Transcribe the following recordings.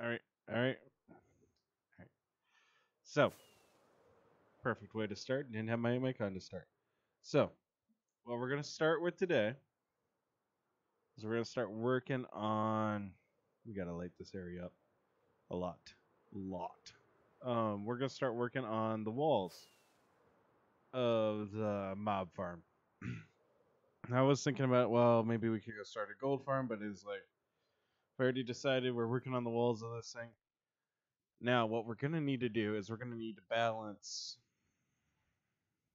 All right. All right. All right. So, perfect way to start. Didn't have my mic on to start. So, what we're gonna start with today is we're gonna start working on. We gotta light this area up a lot, A lot. Um, we're gonna start working on the walls of the mob farm. I was thinking about well, maybe we could go start a gold farm, but it's like we already decided we're working on the walls of this thing. Now, what we're gonna need to do is we're gonna need to balance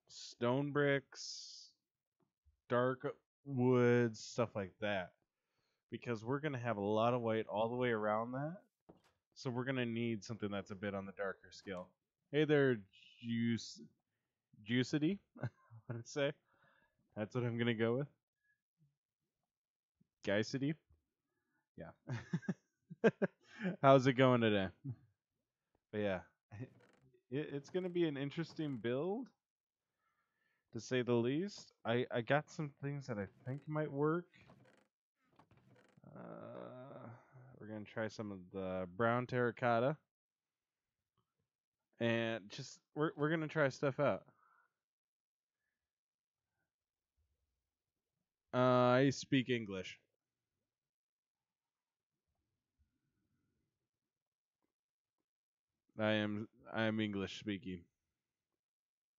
stone bricks, dark woods, stuff like that, because we're gonna have a lot of white all the way around that. So we're gonna need something that's a bit on the darker scale. Hey there, juice, juicity. I want to say that's what I'm gonna go with. Geisity. Yeah. How's it going today? But yeah, it, it's gonna be an interesting build, to say the least. I I got some things that I think might work. Uh, we're gonna try some of the brown terracotta, and just we're we're gonna try stuff out. Uh, I speak English. I am I am English speaking.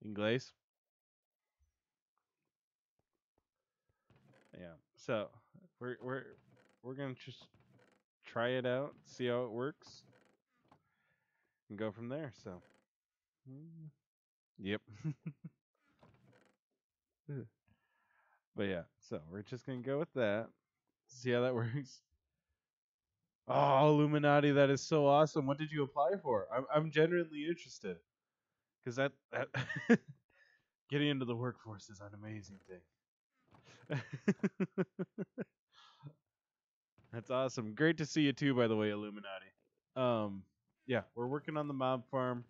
English. Yeah. So we're we're we're gonna just try it out, see how it works, and go from there. So. Yep. but yeah, so we're just gonna go with that. See how that works. Oh, Illuminati, that is so awesome. What did you apply for? I'm I'm genuinely interested. Cause that that getting into the workforce is an amazing thing. That's awesome. Great to see you too, by the way, Illuminati. Um, yeah, we're working on the mob farm.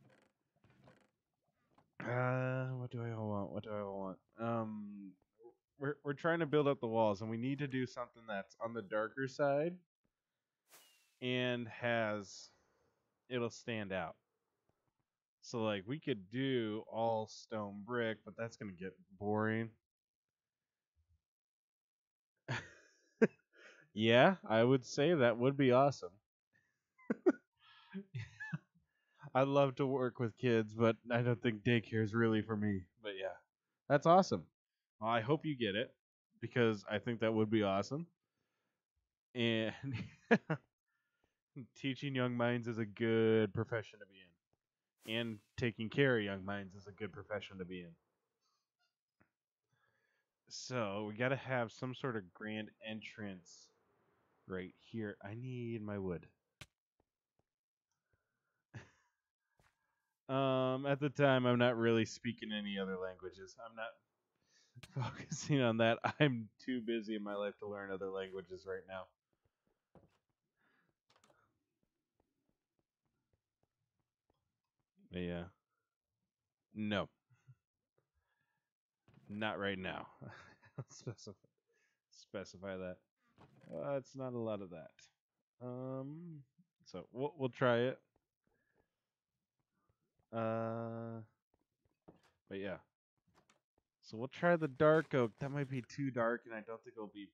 Uh, what do I want? What do I want? Um, we're we're trying to build up the walls, and we need to do something that's on the darker side and has it'll stand out. So like we could do all stone brick, but that's gonna get boring. yeah, I would say that would be awesome. I'd love to work with kids, but I don't think daycare is really for me. But yeah, that's awesome. Well, I hope you get it because I think that would be awesome. And teaching young minds is a good profession to be in, and taking care of young minds is a good profession to be in. So we got to have some sort of grand entrance right here. I need my wood. Um, at the time, I'm not really speaking any other languages. I'm not focusing on that. I'm too busy in my life to learn other languages right now. Yeah. No. Not right now. specify, specify that. Uh, it's not a lot of that. Um, so we'll we'll try it. Uh, but yeah. So we'll try the dark oak. That might be too dark, and I don't think it'll be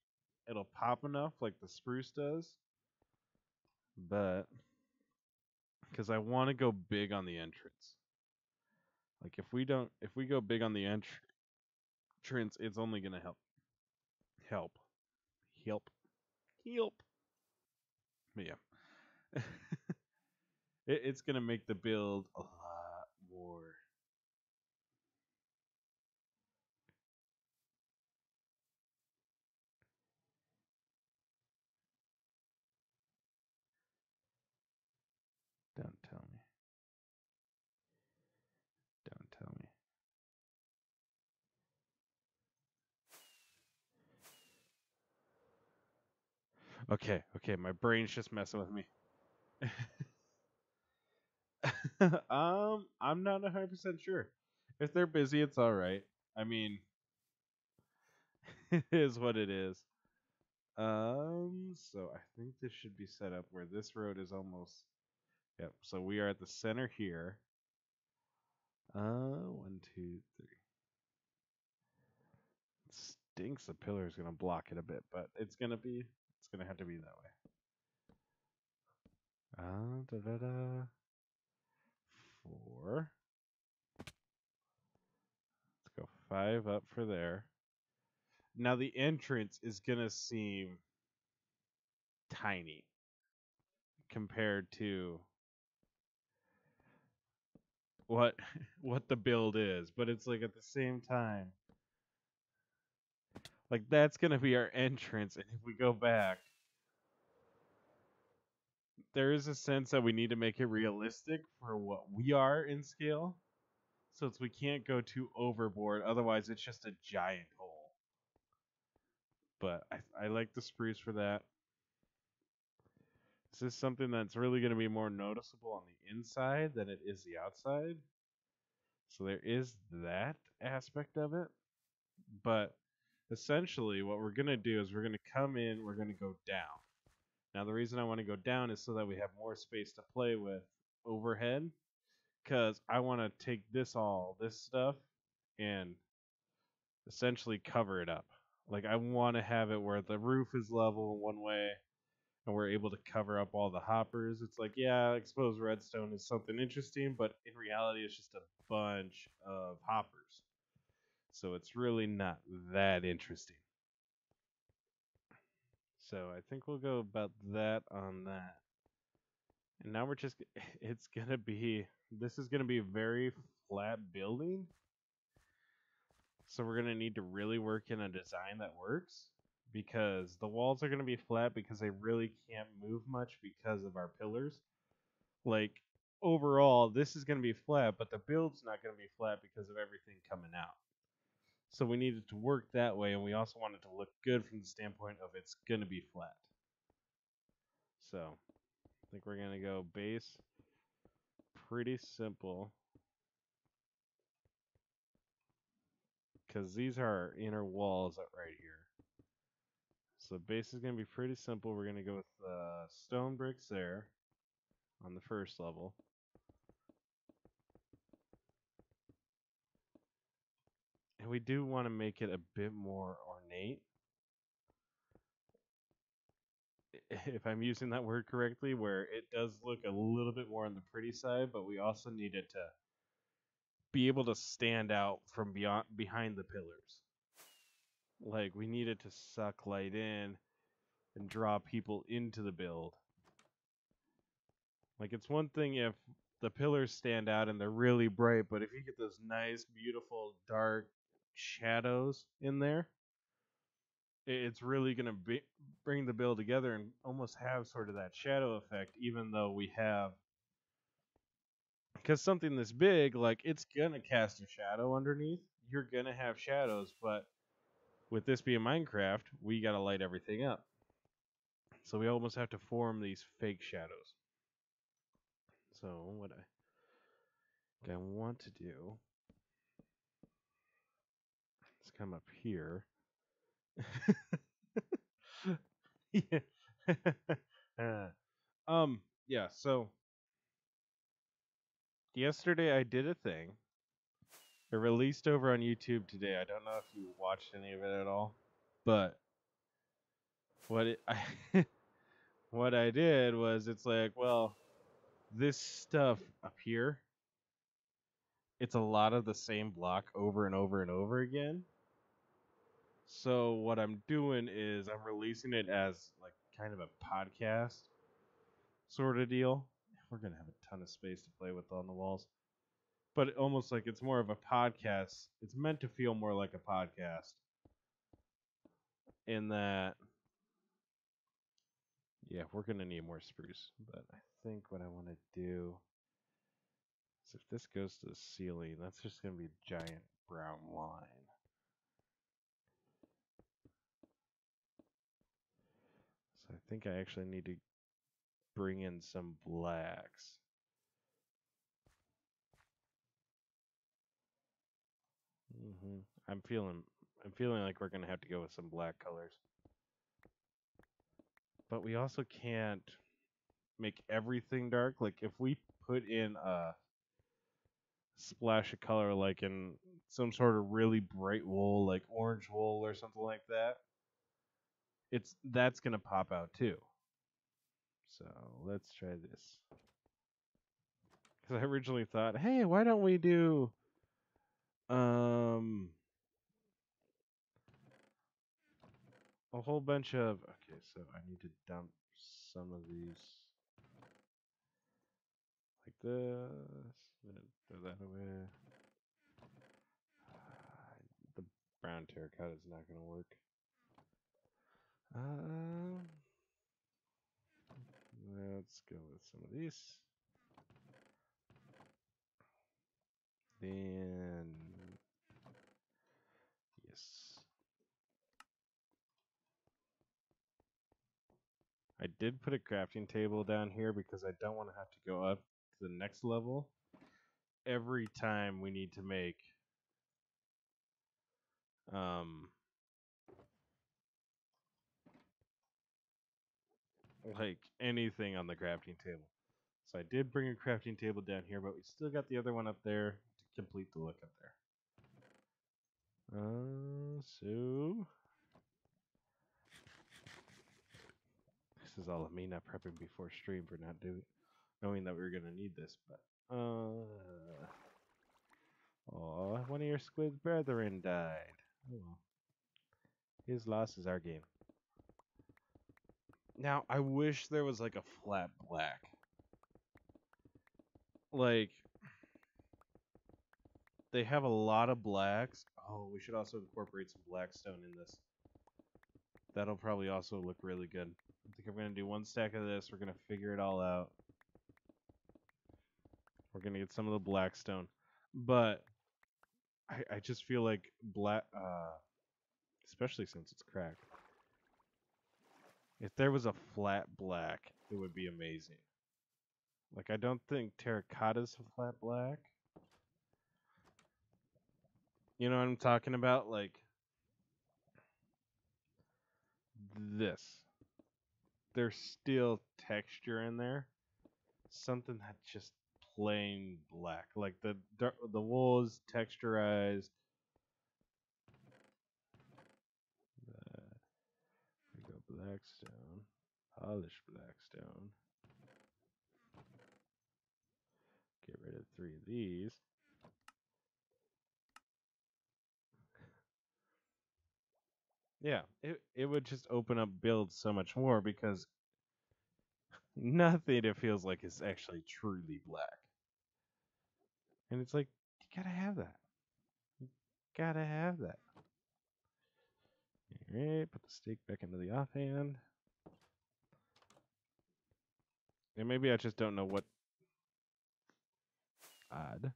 it'll pop enough like the spruce does. But because I want to go big on the entrance. Like if we don't, if we go big on the entrance, it's only gonna help, help, help, help. But yeah, it, it's gonna make the build a lot more. Don't tell me. Don't tell me. Okay, okay, my brain's just messing with me. um, I'm not 100% sure. If they're busy, it's all right. I mean, it is what it is. Um, so I think this should be set up where this road is almost. Yep. So we are at the center here. Uh, one, two, three. It stinks. The pillar is gonna block it a bit, but it's gonna be. It's gonna have to be that way. Uh, da da da. Four. Let's go five up for there. Now the entrance is gonna seem tiny compared to what what the build is, but it's like at the same time like that's gonna be our entrance, and if we go back, there is a sense that we need to make it realistic for what we are in scale. So it's we can't go too overboard, otherwise it's just a giant hole. But I I like the spruce for that. This is something that's really going to be more noticeable on the inside than it is the outside. So there is that aspect of it. But essentially what we're going to do is we're going to come in, we're going to go down. Now the reason I want to go down is so that we have more space to play with overhead because I want to take this all, this stuff, and essentially cover it up. Like I want to have it where the roof is level in one way and we're able to cover up all the hoppers. It's like, yeah, exposed redstone is something interesting, but in reality it's just a bunch of hoppers. So it's really not that interesting. So I think we'll go about that on that. And now we're just, it's going to be, this is going to be a very flat building. So we're going to need to really work in a design that works because the walls are going to be flat because they really can't move much because of our pillars. Like overall, this is going to be flat, but the build's not going to be flat because of everything coming out. So we needed to work that way, and we also wanted to look good from the standpoint of it's going to be flat. So I think we're going to go base pretty simple. Because these are our inner walls right here. So base is going to be pretty simple. We're going to go with uh, stone bricks there on the first level. And we do want to make it a bit more ornate. If I'm using that word correctly, where it does look a little bit more on the pretty side, but we also need it to be able to stand out from beyond behind the pillars. Like we needed to suck light in and draw people into the build. Like it's one thing if the pillars stand out and they're really bright, but if you get those nice, beautiful, dark shadows in there, it's really going to be, bring the build together and almost have sort of that shadow effect, even though we have. Because something this big, like, it's going to cast a shadow underneath. You're going to have shadows, but with this being Minecraft, we got to light everything up. So we almost have to form these fake shadows. So what I, I want to do come up here. yeah. um yeah, so yesterday I did a thing it released over on YouTube today. I don't know if you watched any of it at all, but what it, I what I did was it's like, well, this stuff up here, it's a lot of the same block over and over and over again. So what I'm doing is I'm releasing it as like kind of a podcast sort of deal. We're gonna have a ton of space to play with on the walls but almost like it's more of a podcast. It's meant to feel more like a podcast. In that, yeah, we're gonna need more spruce. But I think what I want to do is if this goes to the ceiling, that's just gonna be a giant brown line. I think I actually need to bring in some blacks. hmm I'm feeling I'm feeling like we're gonna have to go with some black colors. but we also can't make everything dark. Like if we put in a splash of color, like in some sort of really bright wool, like orange wool or something like that, it's that's gonna pop out too. So let's try this. Because I originally thought, hey, why don't we do um a whole bunch of okay, so I need to dump some of these like this. Throw that away. Ah, the brown terracotta is not gonna work. Um, let's go with some of these. Then yes. I did put a crafting table down here because I don't want to have to go up to the next level every time we need to make um like anything on the crafting table. So I did bring a crafting table down here, but we still got the other one up there to complete the look up there. Uh, so this is all of me not prepping before stream for not doing, knowing that we were gonna need this, but uh, oh, one of your squid brethren died. Oh. His loss is our game. Now, I wish there was like a flat black. Like, they have a lot of blacks. Oh, we should also incorporate some blackstone in this. That'll probably also look really good. I think I'm going to do one stack of this. We're going to figure it all out. We're going to get some of the blackstone. But I, I just feel like black, uh, especially since it's cracked. If there was a flat black, it would be amazing. Like, I don't think terracotta's a flat black. You know what I'm talking about? Like, this. There's still texture in there. Something that's just plain black. Like, the, the wool is texturized. Blackstone. Polish Blackstone. Get rid of three of these. Yeah, it it would just open up builds so much more because nothing it feels like is actually truly black. And it's like you gotta have that. You gotta have that. Alright, put the steak back into the offhand. And maybe I just don't know what odd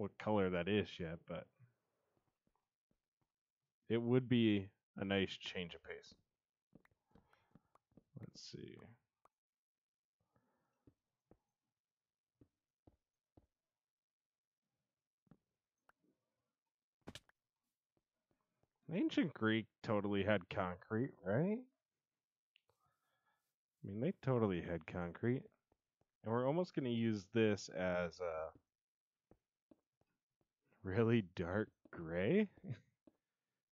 what color that is yet, but it would be a nice change of pace. Let's see. Ancient Greek totally had concrete, right? I mean, they totally had concrete. And we're almost going to use this as a really dark gray.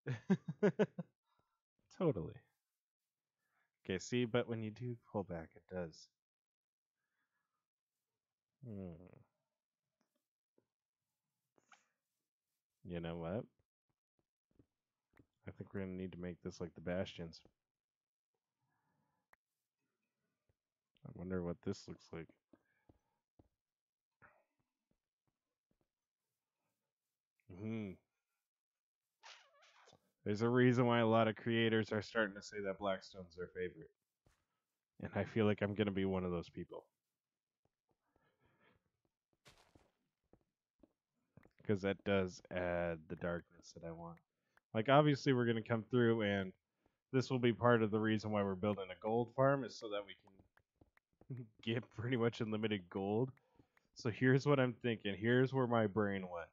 totally. Okay, see, but when you do pull back, it does. Hmm. You know what? Think we're going to need to make this like the Bastions. I wonder what this looks like. Hmm. There's a reason why a lot of creators are starting to say that Blackstone's their favorite. And I feel like I'm going to be one of those people. Because that does add the darkness that I want. Like obviously we're going to come through and this will be part of the reason why we're building a gold farm is so that we can get pretty much unlimited gold. So here's what I'm thinking. Here's where my brain went.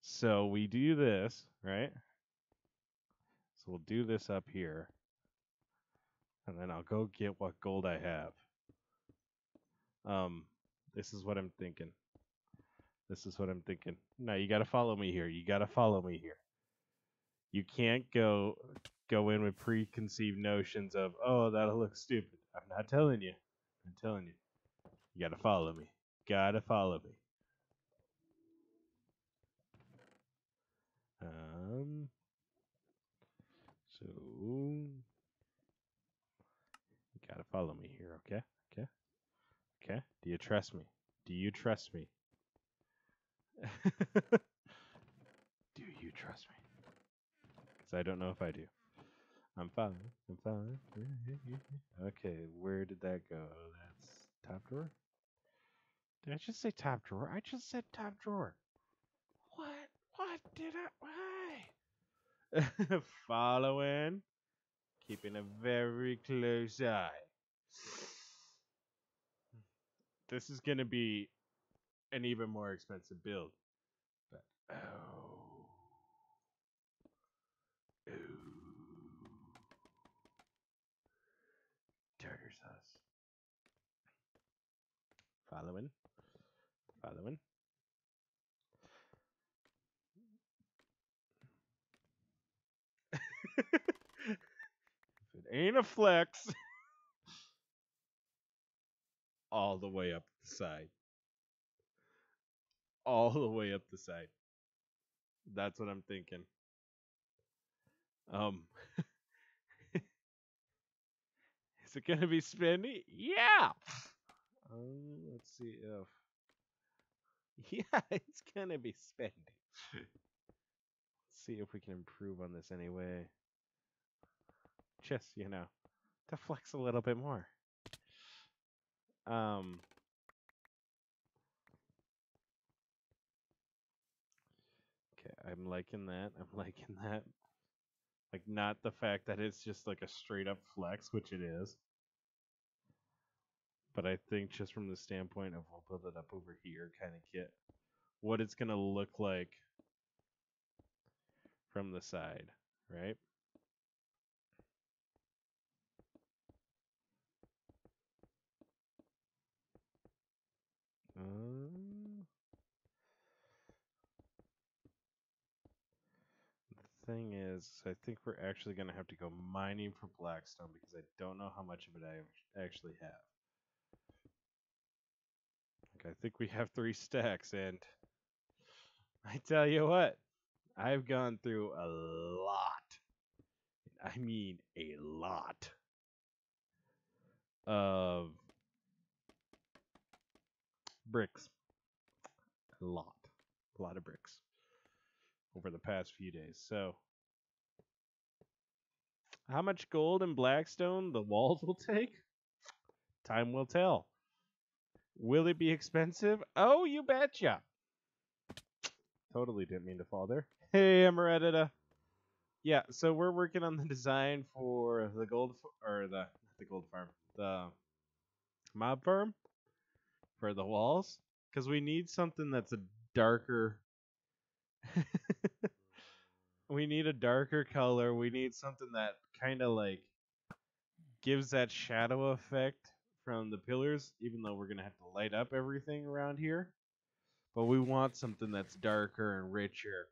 So we do this, right? So we'll do this up here. and then I'll go get what gold I have. Um, this is what I'm thinking. This is what I'm thinking. No, you got to follow me here. You got to follow me here. You can't go go in with preconceived notions of, "Oh, that'll look stupid." I'm not telling you. I'm telling you. You got to follow me. Got to follow me. Um so you got to follow me here, okay? Okay? Okay? Do you trust me? Do you trust me? do you trust me? Because I don't know if I do. I'm fine. I'm fine. Okay, where did that go? That's top drawer? Did I just say top drawer? I just said top drawer. What? What did I? Why? Following. Keeping a very close eye. This is going to be an even more expensive build. But, oh. Oh. Tartar sauce. Following. Following. if it ain't a flex, all the way up the side. All the way up the side. That's what I'm thinking. Um, is it gonna be spendy? Yeah. Um, let's see if. Yeah, it's gonna be spending. See if we can improve on this anyway. Just you know, to flex a little bit more. Um. Okay, I'm liking that. I'm liking that. Like, not the fact that it's just like a straight up flex, which it is. But I think just from the standpoint of we'll build it up over here, kind of get what it's going to look like from the side, right? Um, the thing is, I think we're actually going to have to go mining for blackstone because I don't know how much of it I actually have. I think we have three stacks, and I tell you what, I've gone through a lot. I mean, a lot of bricks. A lot. A lot of bricks over the past few days. So, how much gold and blackstone the walls will take? Time will tell. Will it be expensive? Oh, you betcha. Totally didn't mean to fall there. Hey, Amaretita. Yeah, so we're working on the design for the gold or the the gold farm, the mob farm for the walls because we need something that's a darker. we need a darker color. We need something that kind of like gives that shadow effect from the pillars, even though we're gonna have to light up everything around here. But we want something that's darker and richer.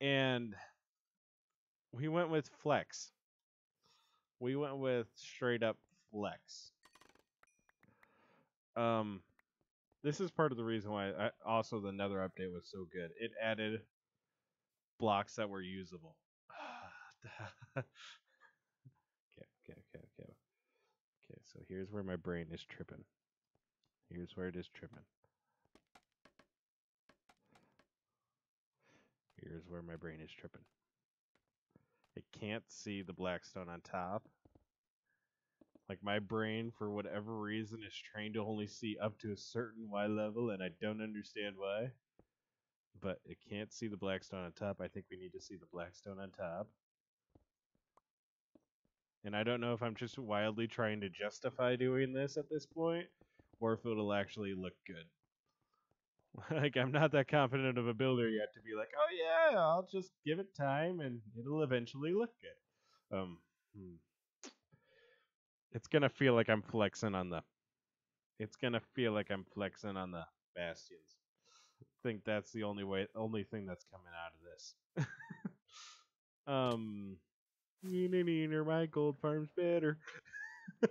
And we went with flex. We went with straight up flex. Um, this is part of the reason why I, also the Nether update was so good. It added blocks that were usable. okay, okay, okay, okay. Okay, so here's where my brain is tripping. Here's where it is tripping. Here's where my brain is tripping. It can't see the blackstone on top. Like my brain, for whatever reason, is trained to only see up to a certain Y level, and I don't understand why. But it can't see the blackstone on top. I think we need to see the blackstone on top. And I don't know if I'm just wildly trying to justify doing this at this point, or if it'll actually look good. like I'm not that confident of a builder yet to be like, oh yeah, I'll just give it time and it'll eventually look good. Um, hmm. It's gonna feel like I'm flexing on the. It's gonna feel like I'm flexing on the bastions. I think that's the only way, only thing that's coming out of this. um, neener, neener, my gold farm's better.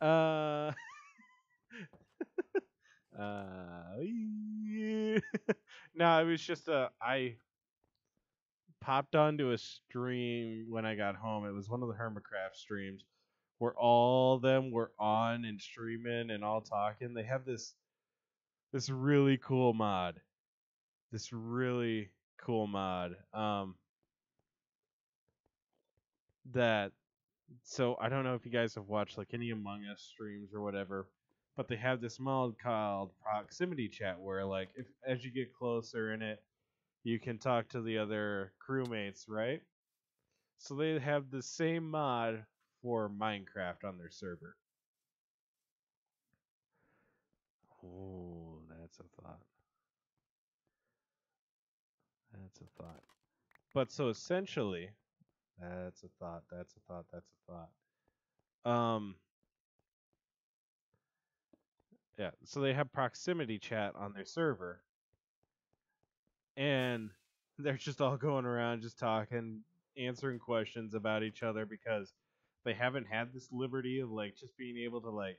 uh. uh. no, it was just a I popped onto a stream when I got home. It was one of the Hermitcraft streams where all them were on and streaming and all talking. They have this this really cool mod. This really cool mod. Um that so I don't know if you guys have watched like any Among Us streams or whatever, but they have this mod called proximity chat where like if as you get closer in it, you can talk to the other crewmates, right? So they have the same mod for Minecraft on their server. Oh, that's a thought. That's a thought. But so essentially, that's a thought. That's a thought. That's a thought. Um. Yeah. So they have proximity chat on their server, and they're just all going around just talking, answering questions about each other because they haven't had this liberty of like just being able to like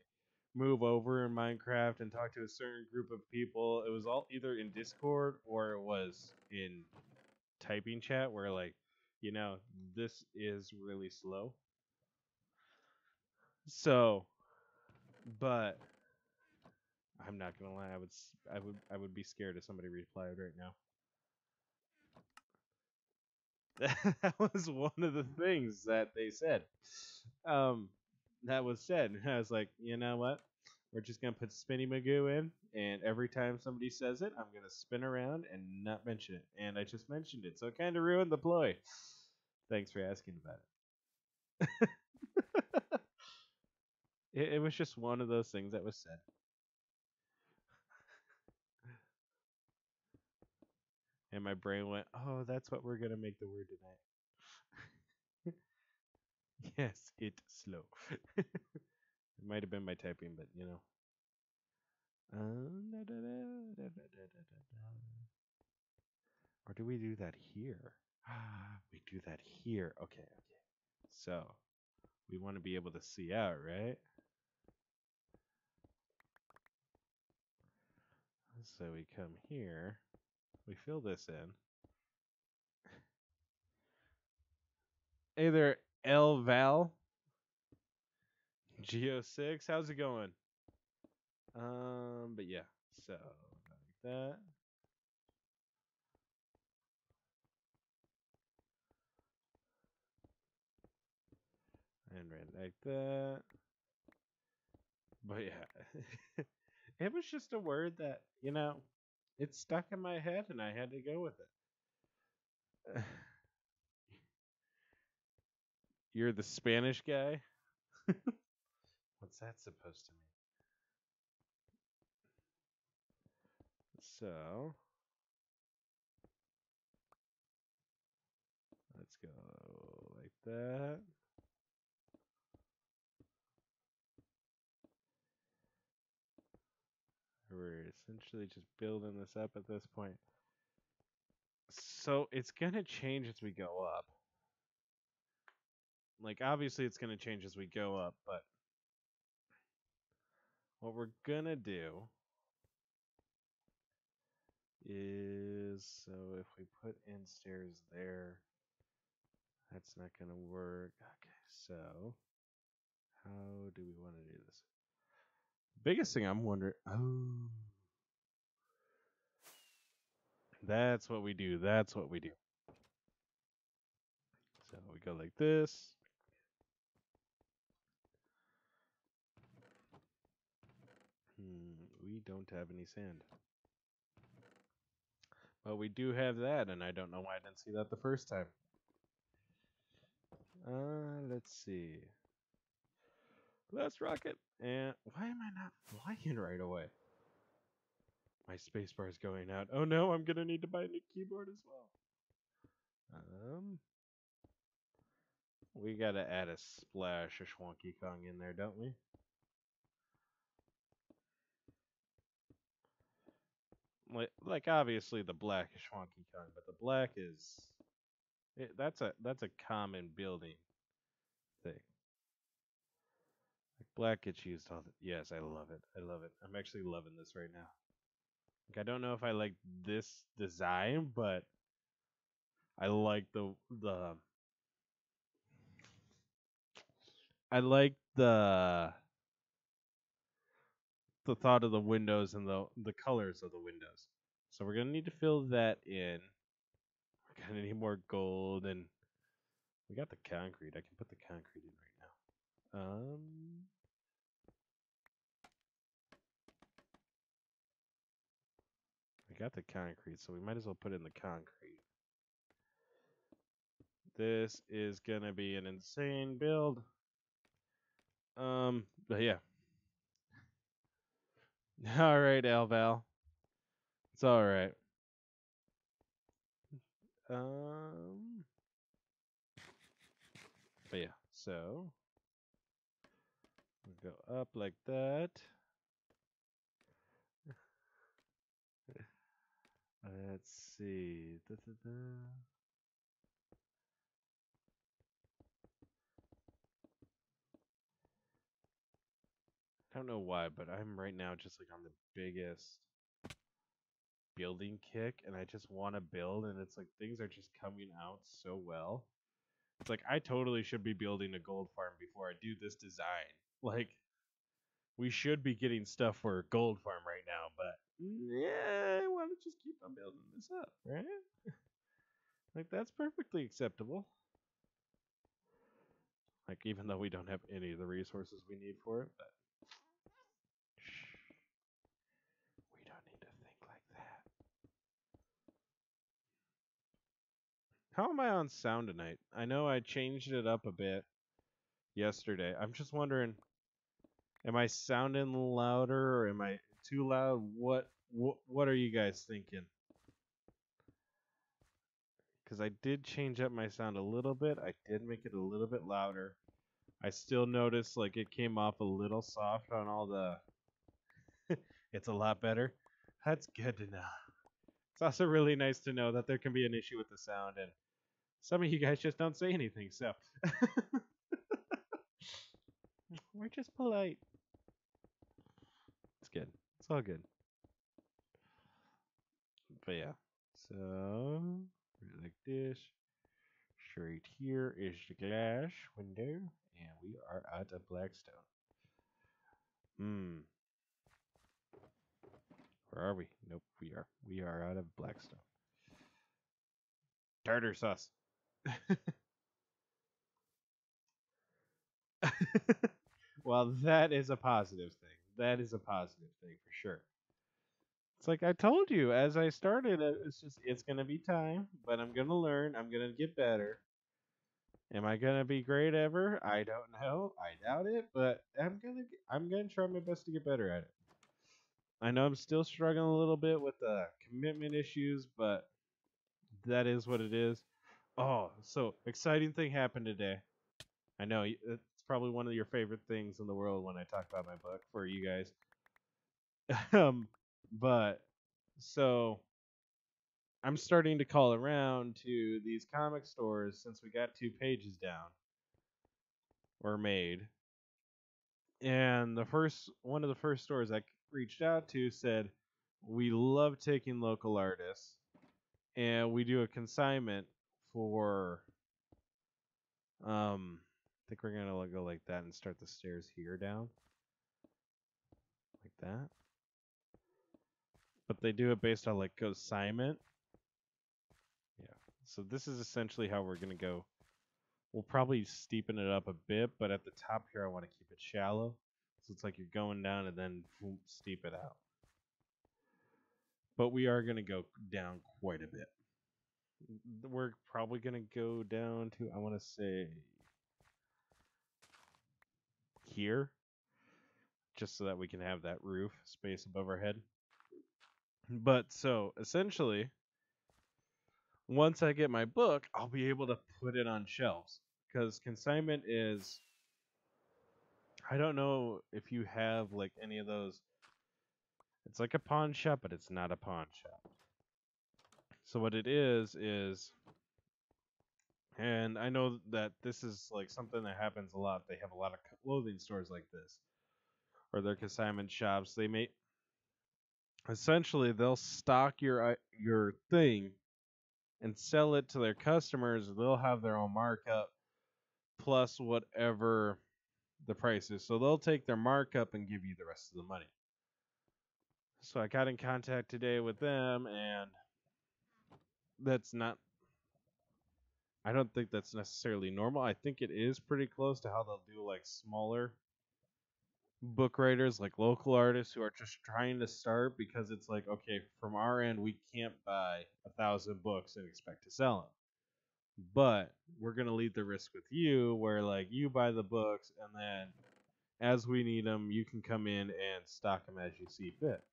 move over in Minecraft and talk to a certain group of people. It was all either in Discord or it was in typing chat where like, you know, this is really slow. So, but I'm not gonna lie, I would I would I would be scared if somebody replied right now. that was one of the things that they said. Um, that was said. and I was like, you know what? We're just gonna put Spinny Magoo in, and every time somebody says it, I'm gonna spin around and not mention it. And I just mentioned it, so it kind of ruined the ploy. Thanks for asking about it. it. It was just one of those things that was said. And my brain went, "Oh, that's what we're gonna make the word tonight." yes, it's slow. it might have been my typing, but you know. Or do we do that here? Ah, we do that here. Okay, okay. So we want to be able to see out, right? So we come here. We fill this in. Hey there, L Val. Geo six, how's it going? Um, but yeah, so like that. And right like that. But yeah, it was just a word that you know, it stuck in my head, and I had to go with it. You're the Spanish guy. What's that supposed to mean? So let's go like that. We're essentially just building this up at this point. So it's gonna change as we go up. Like obviously it's gonna change as we go up, but what we're gonna do is so if we put in stairs there, that's not gonna work. Okay, so how do we want to do this? Biggest thing I'm wondering. Oh, that's what we do. That's what we do. So we go like this. Hmm, we don't have any sand. But we do have that, and I don't know why I didn't see that the first time. Uh, let's see. Let's. And why am I not flying right away? My spacebar is going out. Oh no, I'm gonna need to buy a new keyboard as well. Um, we gotta add a splash of Schwanky Kong in there, don't we? Like, like obviously the black is Schwanky Kong, but the black is it, that's a that's a common building thing. Like black gets used all the yes, I love it. I love it. I'm actually loving this right now. Like I don't know if I like this design, but I like the the I like the the thought of the windows and the the colors of the windows. So we're gonna need to fill that in. We're gonna need more gold and we got the concrete. I can put the concrete in right now. Um We got the concrete, so we might as well put in the concrete. This is gonna be an insane build. Um, but yeah. All right, Alval. It's all right. Um, but yeah, so we go up like that. Let's see. Da, da, da. I don't know why, but I'm right now just like on the biggest building kick, and I just want to build, and it's like things are just coming out so well. It's like I totally should be building a gold farm before I do this design. Like, we should be getting stuff for a gold farm right now, but yeah, I want to just keep on building this up, right? like that's perfectly acceptable. Like even though we don't have any of the resources we need for it, but shh, we don't need to think like that. How am I on sound tonight? I know I changed it up a bit yesterday. I'm just wondering, am I sounding louder or am I too loud? What what what are you guys thinking? Because I did change up my sound a little bit. I did make it a little bit louder. I still noticed like it came off a little soft on all the. it's a lot better. That's good to know. It's also really nice to know that there can be an issue with the sound, and some of you guys just don't say anything. So we're just polite. It's good. It's all good. But yeah, so like this. Straight here is the glass window, and we are out of blackstone. Hmm. Where are we? Nope, we are. We are out of blackstone. Tartar sauce. well, that is a positive thing. That is a positive thing for sure. It's like I told you as I started. uh, It's just it's gonna be time, but I'm gonna learn. I'm gonna get better. Am I gonna be great ever? I don't know. I doubt it, but I'm gonna I'm gonna try my best to get better at it. I know I'm still struggling a little bit with the commitment issues, but that is what it is. Oh, so exciting thing happened today. I know it's probably one of your favorite things in the world when I talk about my book for you guys. um, but so I'm starting to call around to these comic stores since we got two pages down or made. And the first one of the first stores I reached out to said, "We love taking local artists, and we do a consignment for." Um, I think we're gonna go like that and start the stairs here down, like that. But they do it based on like assignment. Yeah. So this is essentially how we're gonna go. We'll probably steepen it up a bit, but at the top here I want to keep it shallow. So it's like you're going down and then boom, steep it out. But we are gonna go down quite a bit. We're probably gonna go down to I want to say here, just so that we can have that roof space above our head. But so essentially, once I get my book, I'll be able to put it on shelves. because consignment is. I don't know if you have like any of those. It's like a pawn shop, but it's not a pawn shop. So what it is is, and I know that this is like something that happens a lot. They have a lot of clothing stores like this, or their consignment shops. They may essentially they'll stock your uh, your thing and sell it to their customers. They'll have their own markup plus whatever the price is. So they'll take their markup and give you the rest of the money. So I got in contact today with them and that's not I don't think that's necessarily normal. I think it is pretty close to how they'll do like smaller book writers, like local artists who are just trying to start because it's like, okay, from our end, we can't buy a thousand books and expect to sell them. But we're gonna leave the risk with you, where like you buy the books and then as we need them, you can come in and stock them as you see fit.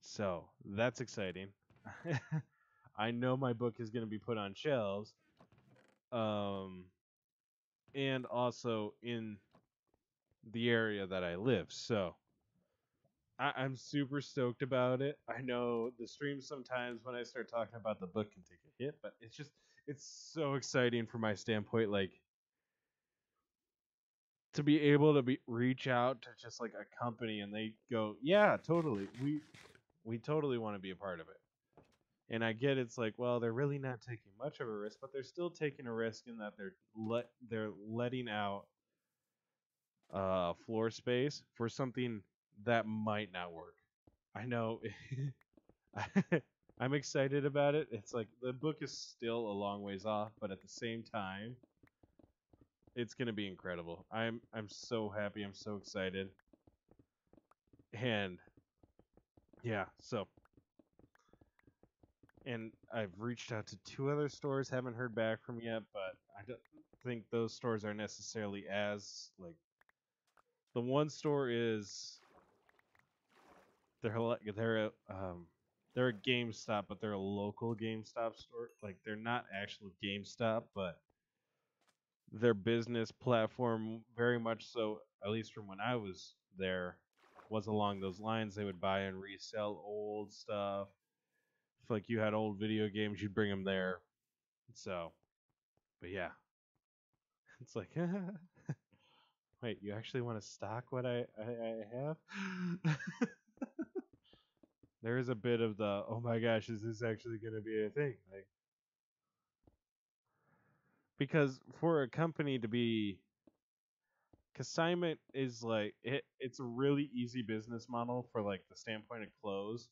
So that's exciting. I know my book is going to be put on shelves. Um, and also in the area that I live. So I- I'm super stoked about it. I know the stream sometimes when I start talking about the book can take a hit, but it's just it's so exciting from my standpoint. Like to be able to be reach out to just like a company and they go, yeah, totally, we we totally want to be a part of it. And I get it's like, well, they're really not taking much of a risk, but they're still taking a risk in that they're let they're letting out uh floor space for something that might not work. I know I'm excited about it. It's like the book is still a long ways off, but at the same time, it's gonna be incredible. I'm I'm so happy. I'm so excited. And yeah, so and I've reached out to two other stores, haven't heard back from yet, but I don't think those stores are necessarily as like the one store is they're they're a, um they're a GameStop, but they're a local GameStop store. Like they're not actual GameStop, but their business platform very much so, at least from when I was there, was along those lines. They would buy and resell old stuff. If like you had old video games, you'd bring them there. So, but yeah, it's like, wait, you actually want to stock what I I, I have? there is a bit of the oh my gosh, is this actually going to be a thing? Like, because for a company to be consignment is like it, it's a really easy business model for like the standpoint of clothes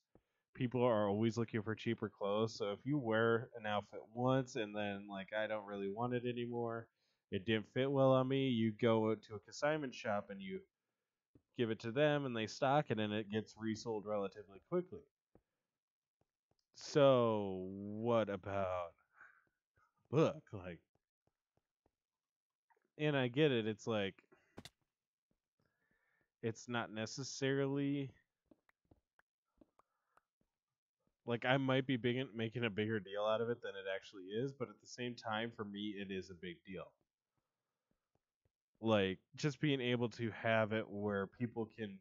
people are always looking for cheaper clothes so if you wear an outfit once and then like i don't really want it anymore it didn't fit well on me you go to a consignment shop and you give it to them and they stock it and it gets resold relatively quickly. So what about book like and i get it it's like it's not necessarily like I might be big making a bigger deal out of it than it actually is, but at the same time, for me, it is a big deal. Like just being able to have it where people can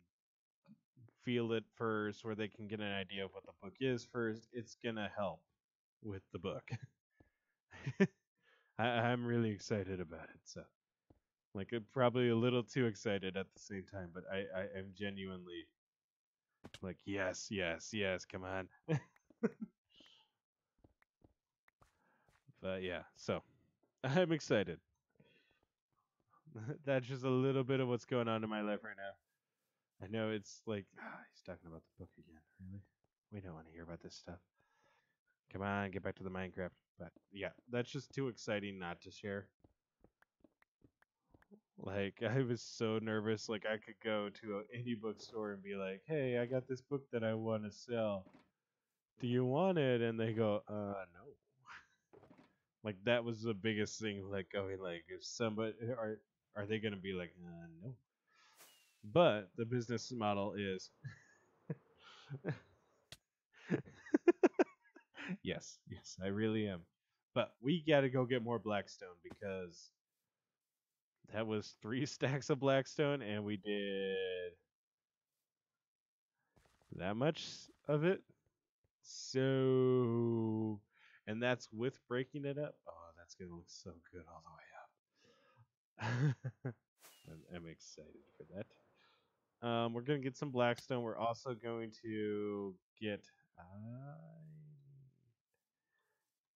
feel it first, where they can get an idea of what the book is first, it's gonna help with the book. I, I'm really excited about it. So, like, I'm probably a little too excited at the same time, but I, I am genuinely like, yes, yes, yes, come on. but yeah, so I'm excited. That's just a little bit of what's going on in my life right now. I know it's like ah, he's talking about the book again. Really? We don't want to hear about this stuff. Come on, get back to the Minecraft. But yeah, that's just too exciting not to share. Like I was so nervous. Like I could go to any bookstore and be like, "Hey, I got this book that I want to sell. Do you want it?" And they go, "Uh, no." like that was the biggest thing. Like going like, if somebody are are they gonna be like, uh, no? But the business model is. yes, yes, I really am. But we got to go get more blackstone because that was three stacks of blackstone, and we did that much of it. So, and that's with breaking it up. Oh, that's gonna look so good all the way up. I'm, I'm excited for that. Um, we're gonna get some blackstone. We're also going to get. Uh,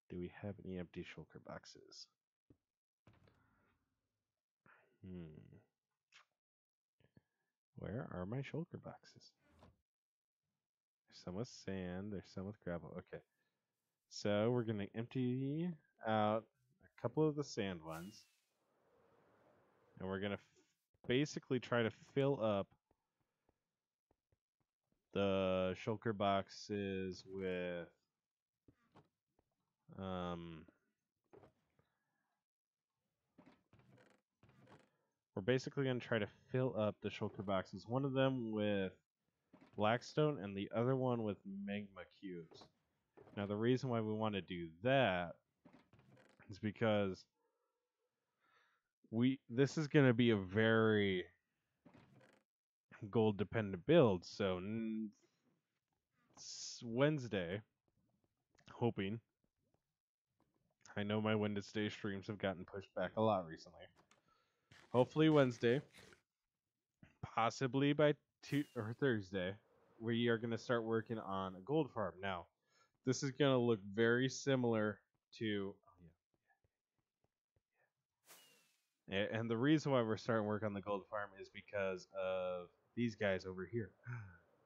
do we have any empty shulker boxes? Hmm. Where are my shulker boxes? Some with sand. There's some with gravel. Okay. So we're going to empty out a couple of the sand ones. And we're going to basically try to fill up the shulker boxes with um we're basically going to try to fill up the shulker boxes one of them with blackstone and the other one with magma cubes. Now the reason why we want to do that is because we this is going to be a very gold dependent build so Wednesday hoping. I know my Wednesday streams have gotten pushed back a lot recently. Hopefully Wednesday, possibly by two or Thursday, we are going to start working on a gold farm. Now, this is going to look very similar to. Oh yeah. And the reason why we're starting work on the gold farm is because of these guys over here.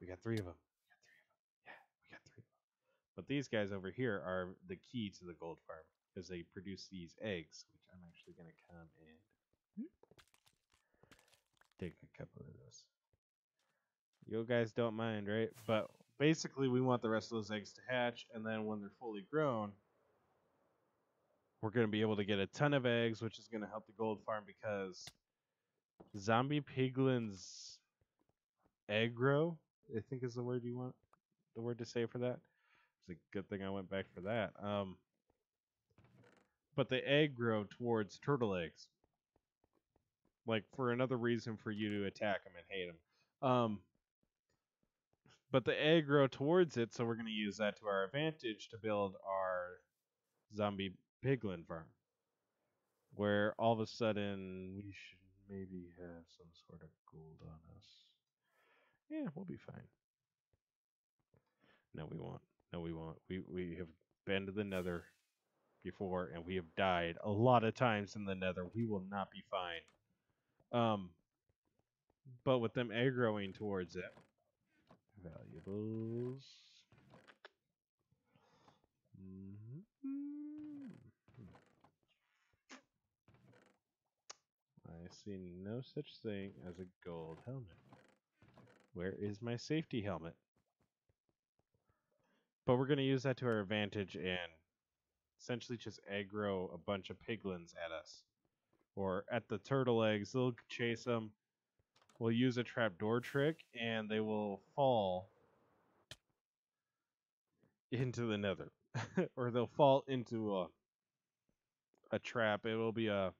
We got three of them. Yeah, we got three of them. But these guys over here are the key to the gold farm because they produce these eggs, which I'm actually going to come and take a couple of those. You guys don't mind, right? But basically, we want the rest of those eggs to hatch, and then when they're fully grown, we're going to be able to get a ton of eggs, which is going to help the gold farm because zombie piglins aggro, I think is the word you want, the word to say for that. It's a good thing I went back for that. Um, but they aggro towards turtle eggs. Like for another reason for you to attack them and hate them. Um, but the aggro towards it, so we're going to use that to our advantage to build our zombie piglin farm. Where all of a sudden we should maybe have some sort of gold on us. Yeah, we'll be fine. No, we won't. No, we won't. We we have been to the nether before and we have died a lot of times in the nether. We will not be fine. Um but with them aggroing towards it. Valuables. Mm-hmm. I see no such thing as a gold helmet. Where is my safety helmet? But we're going to use that to our advantage and essentially just aggro a bunch of piglins at us. Or at the turtle eggs, they'll chase them. We'll use a trapdoor trick and they will fall into the nether. or they'll fall into a a trap. It will be a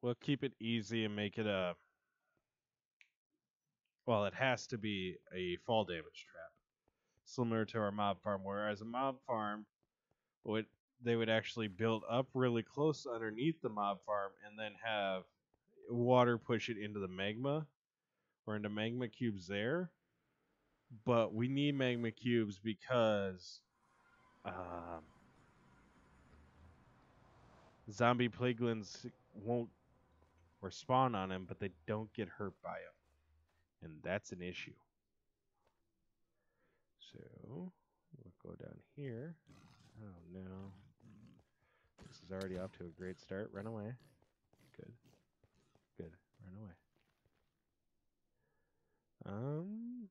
we'll keep it easy and make it a well, it has to be a fall damage trap, similar to our mob farm. Whereas a mob farm would they would actually build up really close underneath the mob farm and then have water push it into the magma or into magma cubes there. But we need magma cubes because um, zombie piglins won't or spawn on him, but they don't get hurt by him and that's an issue. So we'll go down here. Oh no. This is already off to a great start. Run away. Good. Good. Run away. Um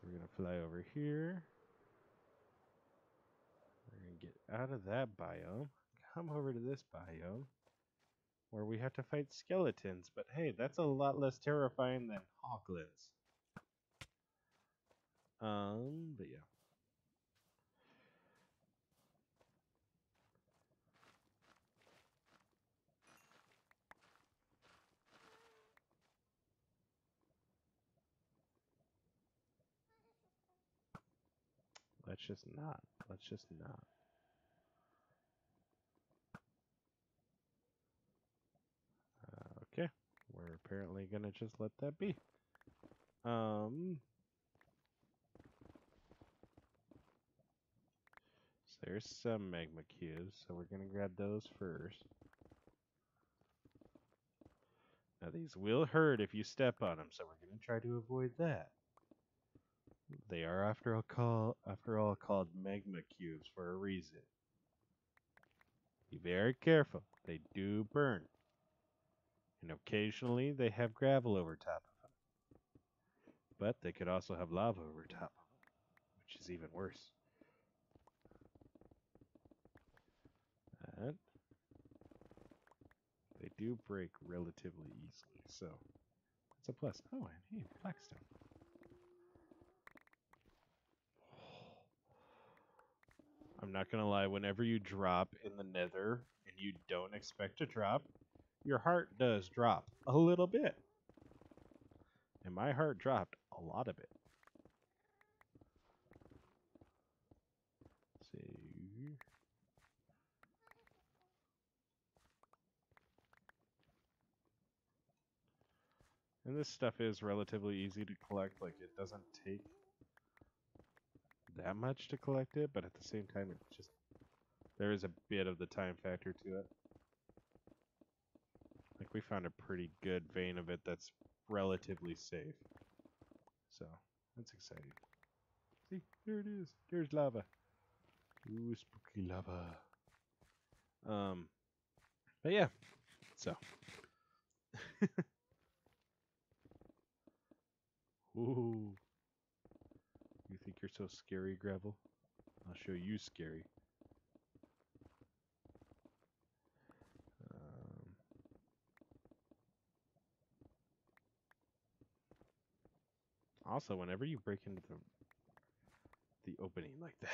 so we're gonna fly over here. We're gonna get out of that biome. Come over to this biome where we have to fight skeletons, but hey, that's a lot less terrifying than hoglins. Um, but yeah. Let's just not. Let's just not. Okay, we're apparently gonna just let that be. Um, so there's some magma cubes, so we're gonna grab those first. Now these will hurt if you step on them, so we're gonna try to avoid that. They are after all call after all called magma cubes for a reason. Be very careful. They do burn. And occasionally they have gravel over top of them. But they could also have lava over top of them, which is even worse. And they do break relatively easily, so it's a plus. Oh, and hey, Blackstone. I'm not gonna lie, whenever you drop in the nether and you don't expect to drop, your heart does drop a little bit. And my heart dropped a lot of it. Let's see. And this stuff is relatively easy to collect, like it doesn't take that much to collect it, but at the same time, it just there is a bit of the time factor to it. Like we found a pretty good vein of it that's relatively safe, so that's exciting. See, there it is. There's lava. Ooh, spooky lava. Um, but yeah, so. Ooh. You're so scary, Gravel? I'll show you scary. Um, also, whenever you break into the the opening like that,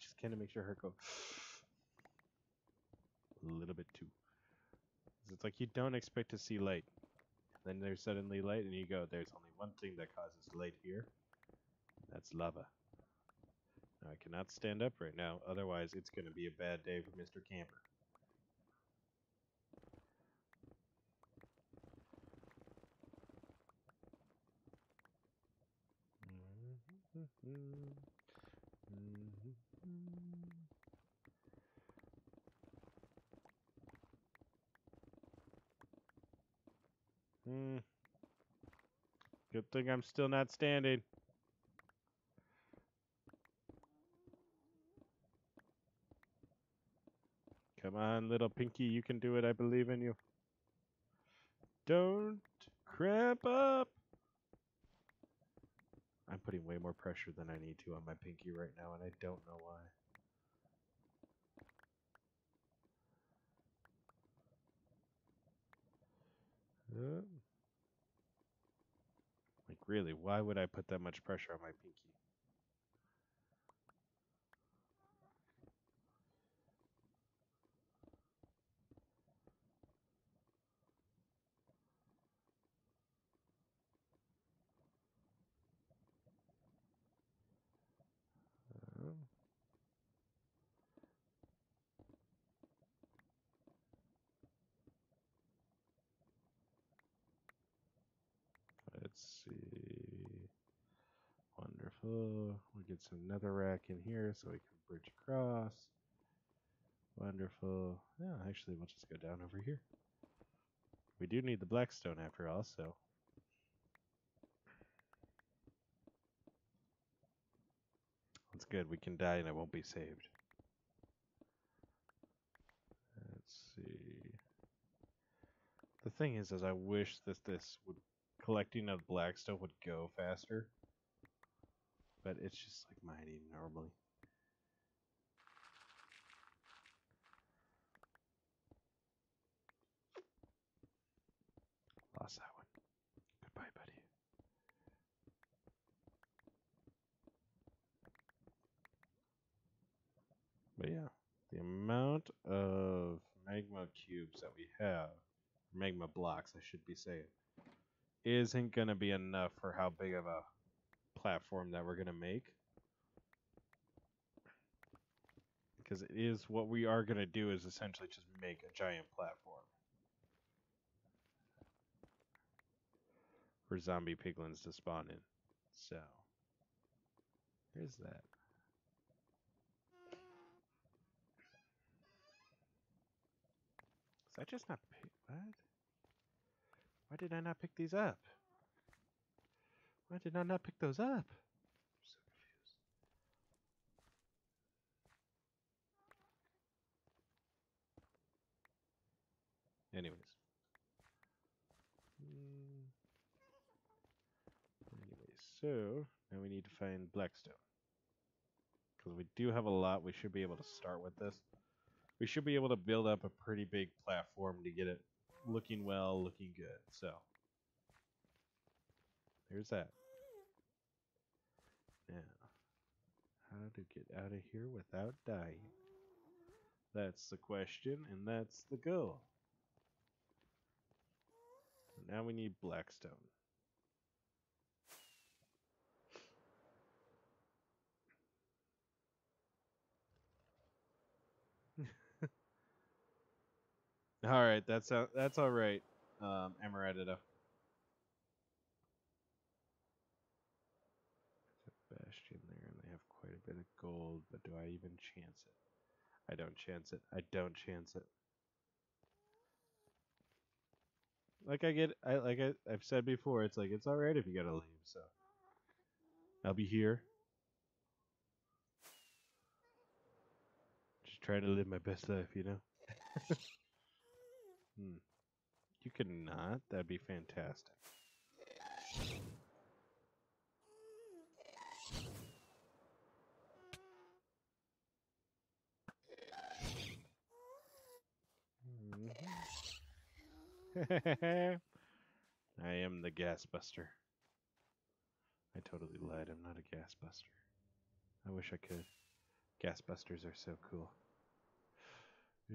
just kind of makes your heart go a little bit too. It's like you don't expect to see light. Then there's suddenly light, and you go, there's only one thing that causes light here. That's lava. Now, I cannot stand up right now, otherwise it's going to be a bad day for Mr. Camper. Hmm. Good thing I'm still not standing. Come on, little Pinky, you can do it. I believe in you. Don't cramp up. I'm putting way more pressure than I need to on my pinky right now, and I don't know why. Uh, like, really, why would I put that much pressure on my pinky? Uh, Let's see. Wonderful. We get some nether netherrack in here so we can bridge across. Wonderful. Yeah, actually, we'll just go down over here. We do need the blackstone after all, so. That's good. We can die and it won't be saved. Let's see. The thing is, is I wish that this would collecting of blackstone would go faster. But it's just like mining normally. Lost that one. Goodbye, buddy. But yeah, the amount of magma cubes that we have, magma blocks, I should be saying, isn't going to be enough for how big of a platform that we're going to make. Because it is what we are going to do is essentially just make a giant platform. For zombie piglins to spawn in. So, here's that. Is that just not? What? Why did I not pick these up? Why did I not pick those up? I'm so confused. Anyways. Mm. Anyways, so now we need to find Blackstone. Because we do have a lot, we should be able to start with this. We should be able to build up a pretty big platform to get it looking well, looking good. So, there's that. Now, how to get out of here without dying? That's the question, and that's the goal. Now we need Blackstone. all right, that's uh, that's all right, um, Amaretto. Bastion there, and they have quite a bit of gold, but do I even chance it? I don't chance it. I don't chance it. Like I get, I like I, I've said before, it's like it's all right if you gotta leave. So I'll be here, just trying to live my best life, you know. hmm. You could not. That'd be fantastic. I am the gas buster. I totally lied. I'm not a gas buster. I wish I could. Gas busters are so cool.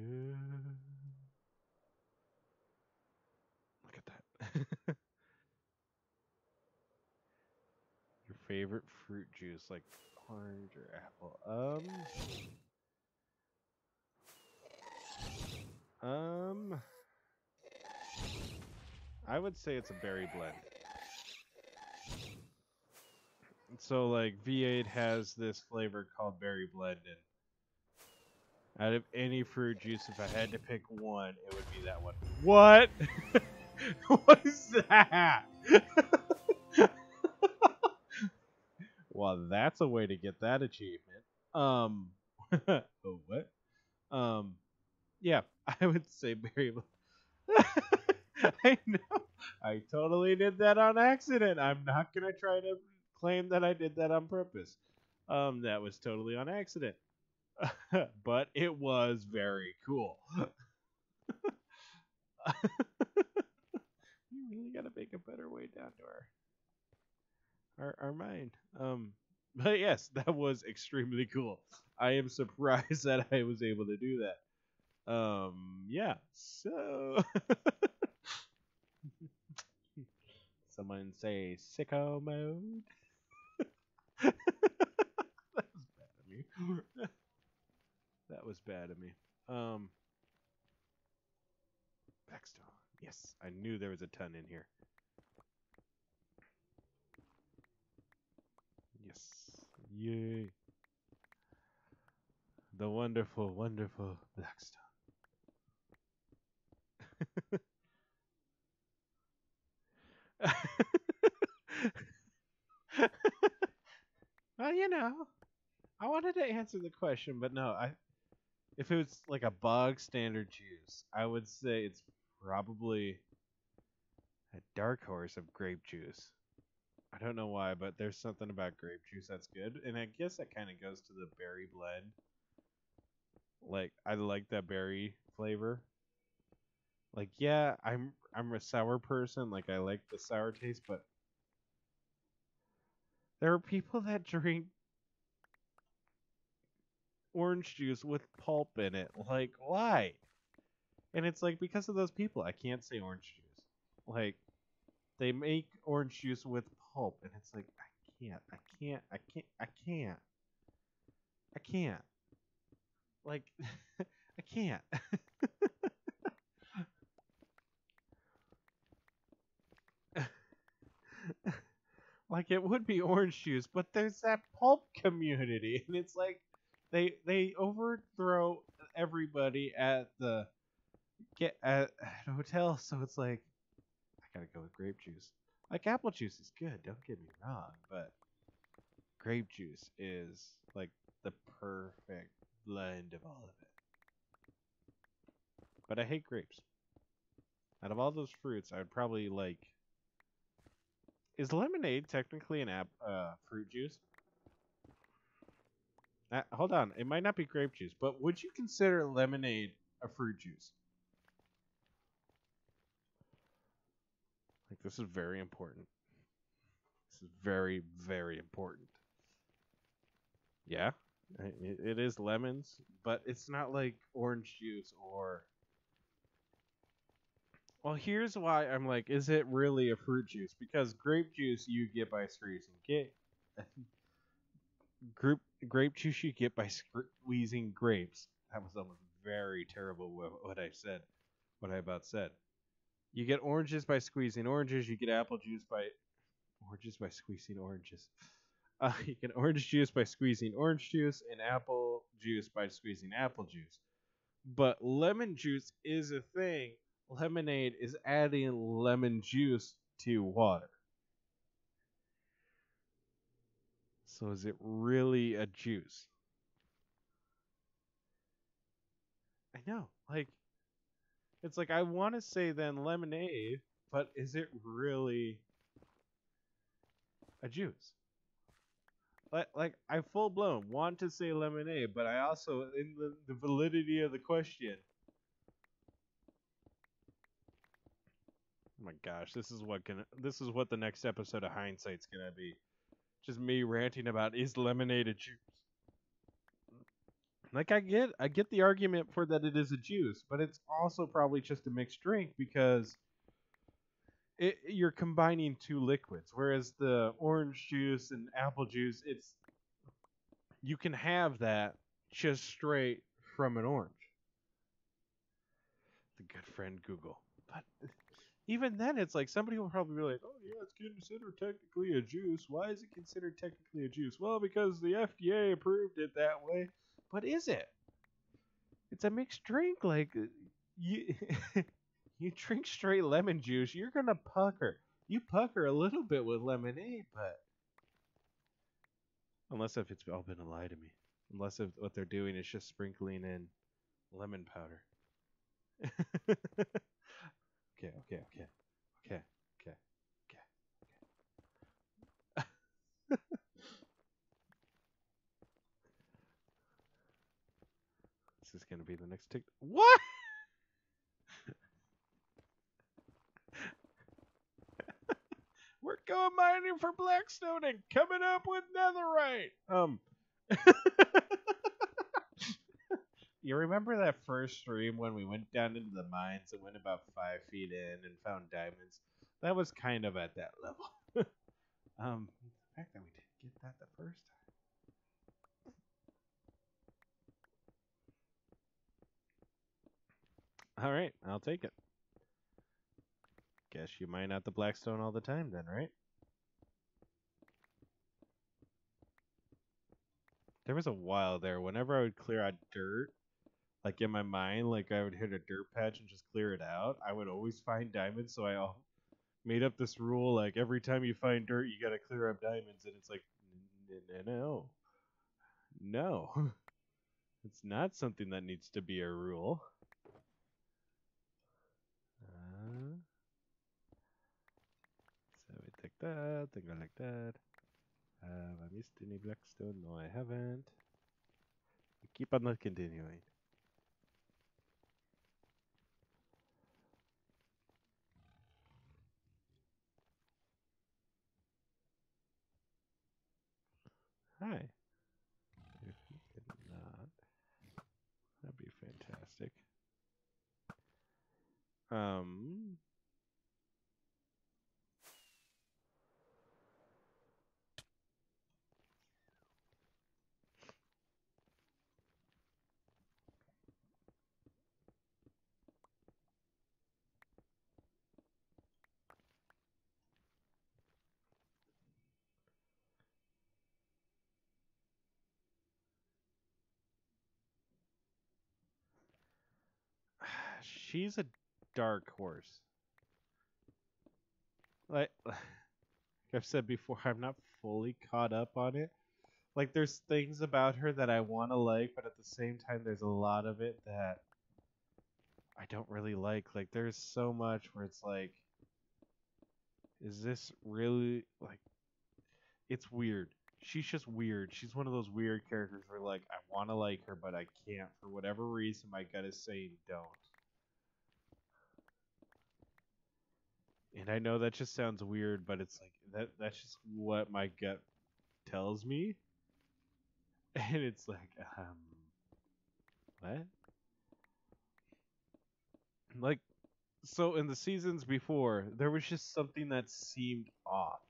Look at that. Your favorite fruit juice, like orange or apple? Um. Um. I would say it's a berry blend. So like V8 has this flavor called berry blend and out of any fruit juice if I had to pick one, it would be that one. What? what is that? well, that's a way to get that achievement. Um oh, what? Um yeah, I would say berry blend. I know. I totally did that on accident. I'm not gonna try to claim that I did that on purpose. Um, that was totally on accident. but it was very cool. you really gotta make a better way down to our our, our mind. Um, but yes, that was extremely cool. I am surprised that I was able to do that. Um, yeah. So. Someone say sicko mode. that was bad of me. that was bad of me. Um, Blackstone. Yes, I knew there was a ton in here. Yes. Yay. The wonderful, wonderful Blackstone. well, you know, I wanted to answer the question, but no, I if it was like a bog standard juice, I would say it's probably a dark horse of grape juice. I don't know why, but there's something about grape juice that's good, and I guess that kind of goes to the berry blend. Like I like that berry flavor. Like yeah, I'm I'm a sour person. Like I like the sour taste, but there are people that drink orange juice with pulp in it. Like why? And it's like because of those people, I can't say orange juice. Like they make orange juice with pulp, and it's like I can't, I can't, I can't, I can't, I can't. like I can't. like it would be orange juice, but there's that pulp community, and it's like they they overthrow everybody at the get at, at hotel, so it's like I gotta go with grape juice. Like apple juice is good, don't get me wrong, but grape juice is like the perfect blend of all of it. But I hate grapes. Out of all those fruits, I would probably like. Is lemonade technically an app uh, fruit juice? Uh, hold on, it might not be grape juice, but would you consider lemonade a fruit juice? Like this is very important. This is very very important. Yeah, it, it is lemons, but it's not like orange juice or. Well, here's why I'm like, is it really a fruit juice? Because grape juice you get by squeezing get group grape juice you get by squeezing grapes. That was almost very terrible what I said, what I about said. You get oranges by squeezing oranges. You get apple juice by oranges by squeezing oranges. Uh, you get orange juice by squeezing orange juice and apple juice by squeezing apple juice. But lemon juice is a thing. Lemonade is adding lemon juice to water. So is it really a juice? I know. Like it's like I want to say then lemonade, but is it really a juice? Like, like I full blown want to say lemonade, but I also in the, the validity of the question. Oh my gosh, this is what can this is what the next episode of hindsight's gonna be. Just me ranting about is lemonade a juice? Like I get I get the argument for that it is a juice, but it's also probably just a mixed drink because it, you're combining two liquids, whereas the orange juice and apple juice, it's you can have that just straight from an orange. The good friend Google. But even then, it's like somebody will probably be like, "Oh yeah, it's considered technically a juice. Why is it considered technically a juice? Well, because the FDA approved it that way. But is it? It's a mixed drink. Like uh, you, you drink straight lemon juice, you're gonna pucker. You pucker a little bit with lemonade, but unless if it's all been a lie to me. Unless if what they're doing is just sprinkling in lemon powder. okay, okay, okay, okay, okay, okay, okay. this is gonna be the next tick. What? We're going mining for Blackstone and coming up with netherite. Um. you remember that first stream when we went down into the mines and went about five feet in and found diamonds? That was kind of at that level. um, the fact that we didn't get that the first time. All right, I'll take it. Guess you mine out the blackstone all the time then, right? There was a while there, whenever I would clear out dirt, like in my mind, like I would hit a dirt patch and just clear it out, I would always find diamonds, so I made up this rule like every time you find dirt, you gotta clear up diamonds, and it's like, "N- n- no. No. It's not something that needs to be a rule. Uh, so we take that, and go like that. Have I missed any blackstone? No, I haven't. Keep on not continuing. Hi. If you could not, that'd be fantastic. Um. She's a dark horse. Like, like I've said before, I'm not fully caught up on it. Like, there's things about her that I want to like, but at the same time, there's a lot of it that I don't really like. Like, there's so much where it's like, is this really like? It's weird. She's just weird. She's one of those weird characters where like I want to like her, but I can't for whatever reason. My gut is saying don't. And I know that just sounds weird, but it's like that that's just what my gut tells me. And it's like, um what? Like so in the seasons before, there was just something that seemed off.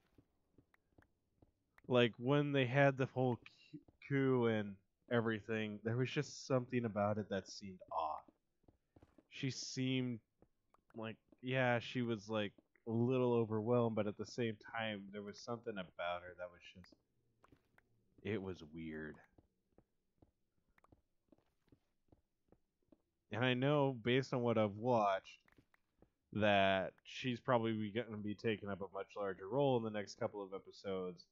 Like when they had the whole coup and everything, there was just something about it that seemed off. She seemed like yeah, she was like a little overwhelmed, but at the same time, there was something about her that was just. It was weird. And I know, based on what I've watched, that she's probably going to be taking up a much larger role in the next couple of episodes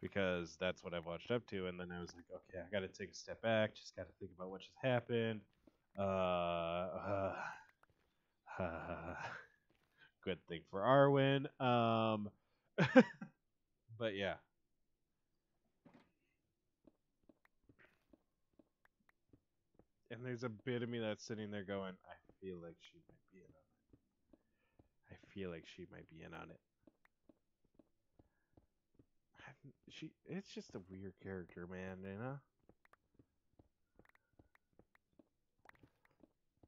because that's what I've watched up to. And then I was like, okay, I got to take a step back, just got to think about what just happened. Uh, uh, uh, good thing for Arwen. Um, but yeah. And there's a bit of me that's sitting there going, I feel like she might be in on it. I feel like she might be in on it. She, it's just a weird character, man. You know.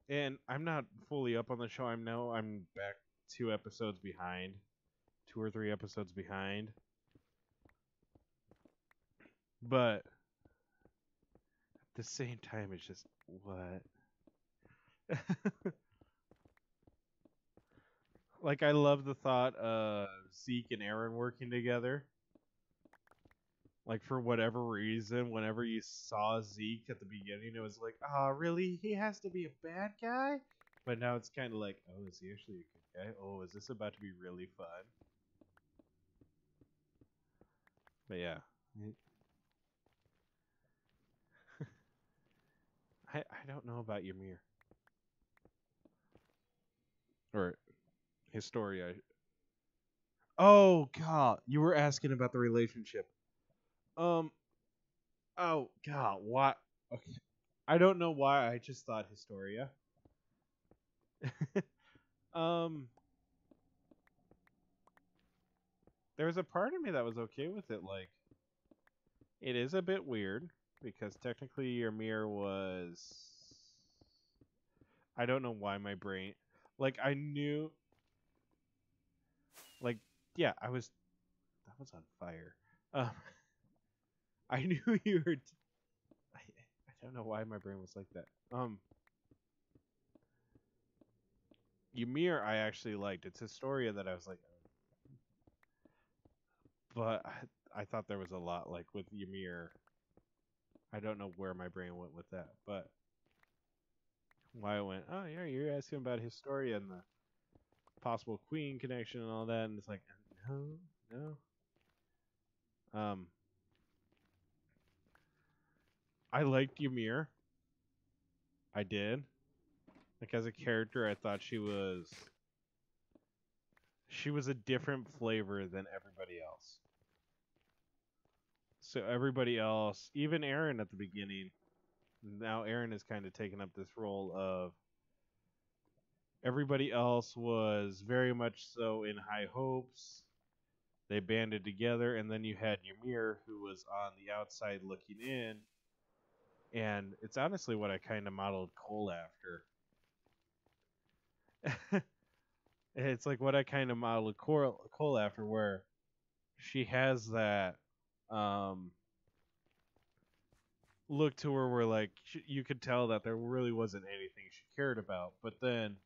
And I'm not fully up on the show. I'm now I'm back two episodes behind, two or three episodes behind. But at the same time, it's just what. like I love the thought of Zeke and Eren working together. Like for whatever reason, whenever you saw Zeke at the beginning, it was like, oh, really? He has to be a bad guy? But now it's kind of like, oh, is he actually a good guy? Oh, is this about to be really fun? But yeah. I I don't know about Ymir. Or Historia. Oh god, you were asking about the relationship. Um Oh god, why okay. I don't know why I just thought Historia. um There was a part of me that was okay with it like it is a bit weird because technically Ymir was I don't know why my brain like I knew like yeah, I was that was on fire. Um I knew you were I I don't know why my brain was like that. Um Ymir I actually liked. It's Historia that I was like but I, I thought there was a lot like with Ymir I don't know where my brain went with that, but why I went, oh yeah, you're asking about Historia and the possible Queen connection and all that, and it's like, no, no. Um, I liked Ymir. I did. Like as a character, I thought she was. She was a different flavor than everybody else. So everybody else, even Eren at the beginning, now Eren has kind of taken up this role of everybody else was very much so in high hopes. They banded together, and then you had Ymir, who was on the outside looking in. And it's honestly what I kind of modeled Cole after. it's like what I kind of modeled Cole, Cole after, where she has that um, look to her where like sh- you could tell that there really wasn't anything she cared about but then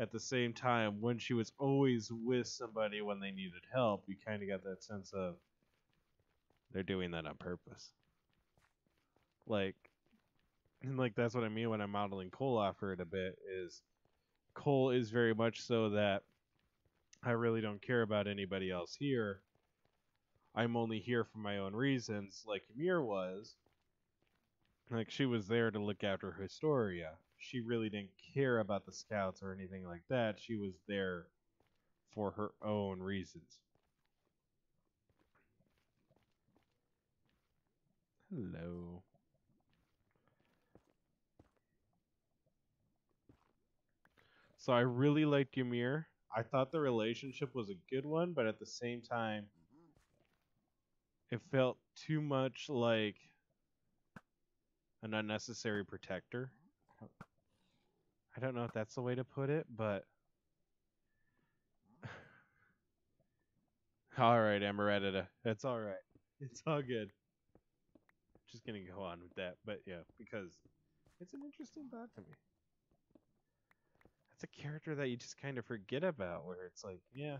at the same time when she was always with somebody when they needed help you kind of got that sense of they're doing that on purpose. Like and like that's what I mean when I'm modeling Cole after it a bit is Cole is very much so that I really don't care about anybody else here. I'm only here for my own reasons, like Ymir was. Like she was there to look after Historia. She really didn't care about the scouts or anything like that. She was there for her own reasons. Hello. So I really liked Ymir. I thought the relationship was a good one, but at the same time, it felt too much like an unnecessary protector. I don't know if that's the way to put it, but all right, Emeretita, that's all right. It's all good. Just gonna go on with that, but yeah, because it's an interesting thought to me. That's a character that you just kind of forget about, where it's like, yeah,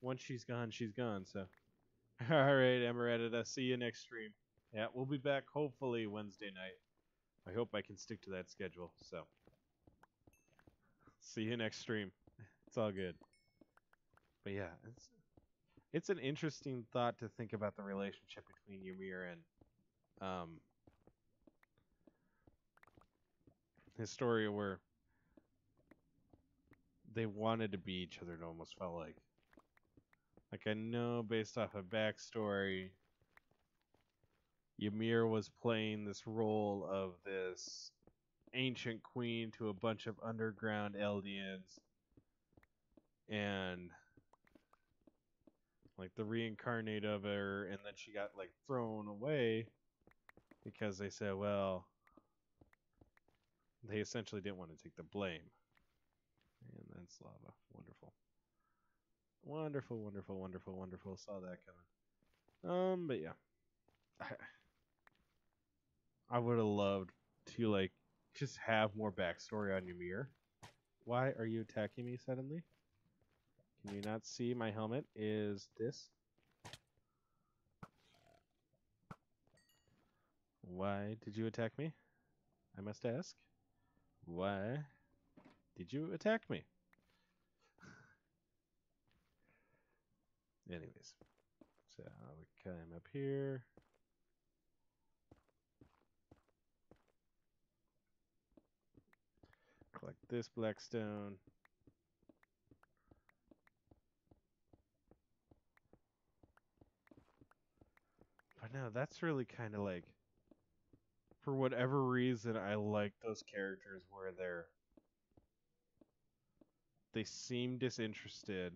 once she's gone, she's gone. So, all right, Emeretita, see you next stream. Yeah, we'll be back hopefully Wednesday night. I hope I can stick to that schedule. So, see you next stream. It's all good. But yeah, it's it's an interesting thought to think about the relationship between Ymir and um Historia where they wanted to be each other it almost felt like. Like I know based off of backstory Ymir was playing this role of this ancient queen to a bunch of underground Eldians and like the reincarnate of her and then she got like thrown away because they said well they essentially didn't want to take the blame and that's lava wonderful wonderful wonderful wonderful wonderful saw that coming um but yeah I, would have loved to like just have more backstory on Ymir. Why are you attacking me suddenly? Can you not see my helmet is this? Why did you attack me? I must ask. Why did you attack me? Anyways, so we climb up here. Collect this blackstone. But no, that's really kind of like, for whatever reason, I like those characters where they're, they seem disinterested,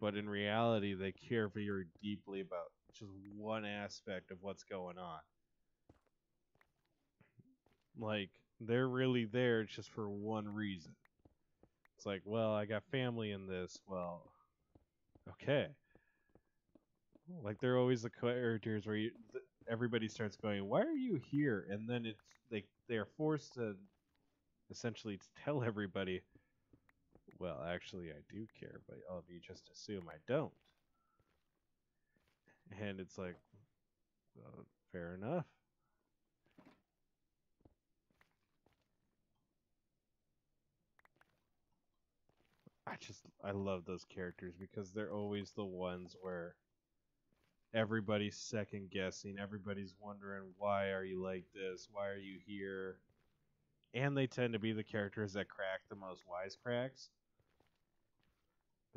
but in reality, they care very deeply about just one aspect of what's going on. Like, they're really there just for one reason. It's like, well, I got family in this. Well, okay. Like they're always the characters where you, th- everybody starts going, "Why are you here?" And then it's they they are forced to essentially to tell everybody, "Well, actually, I do care, but all of you just assume I don't." And it's like, well, fair enough. I just I love those characters because they're always the ones where everybody's second guessing, everybody's wondering why are you like this? Why are you here? And they tend to be the characters that crack the most wisecracks.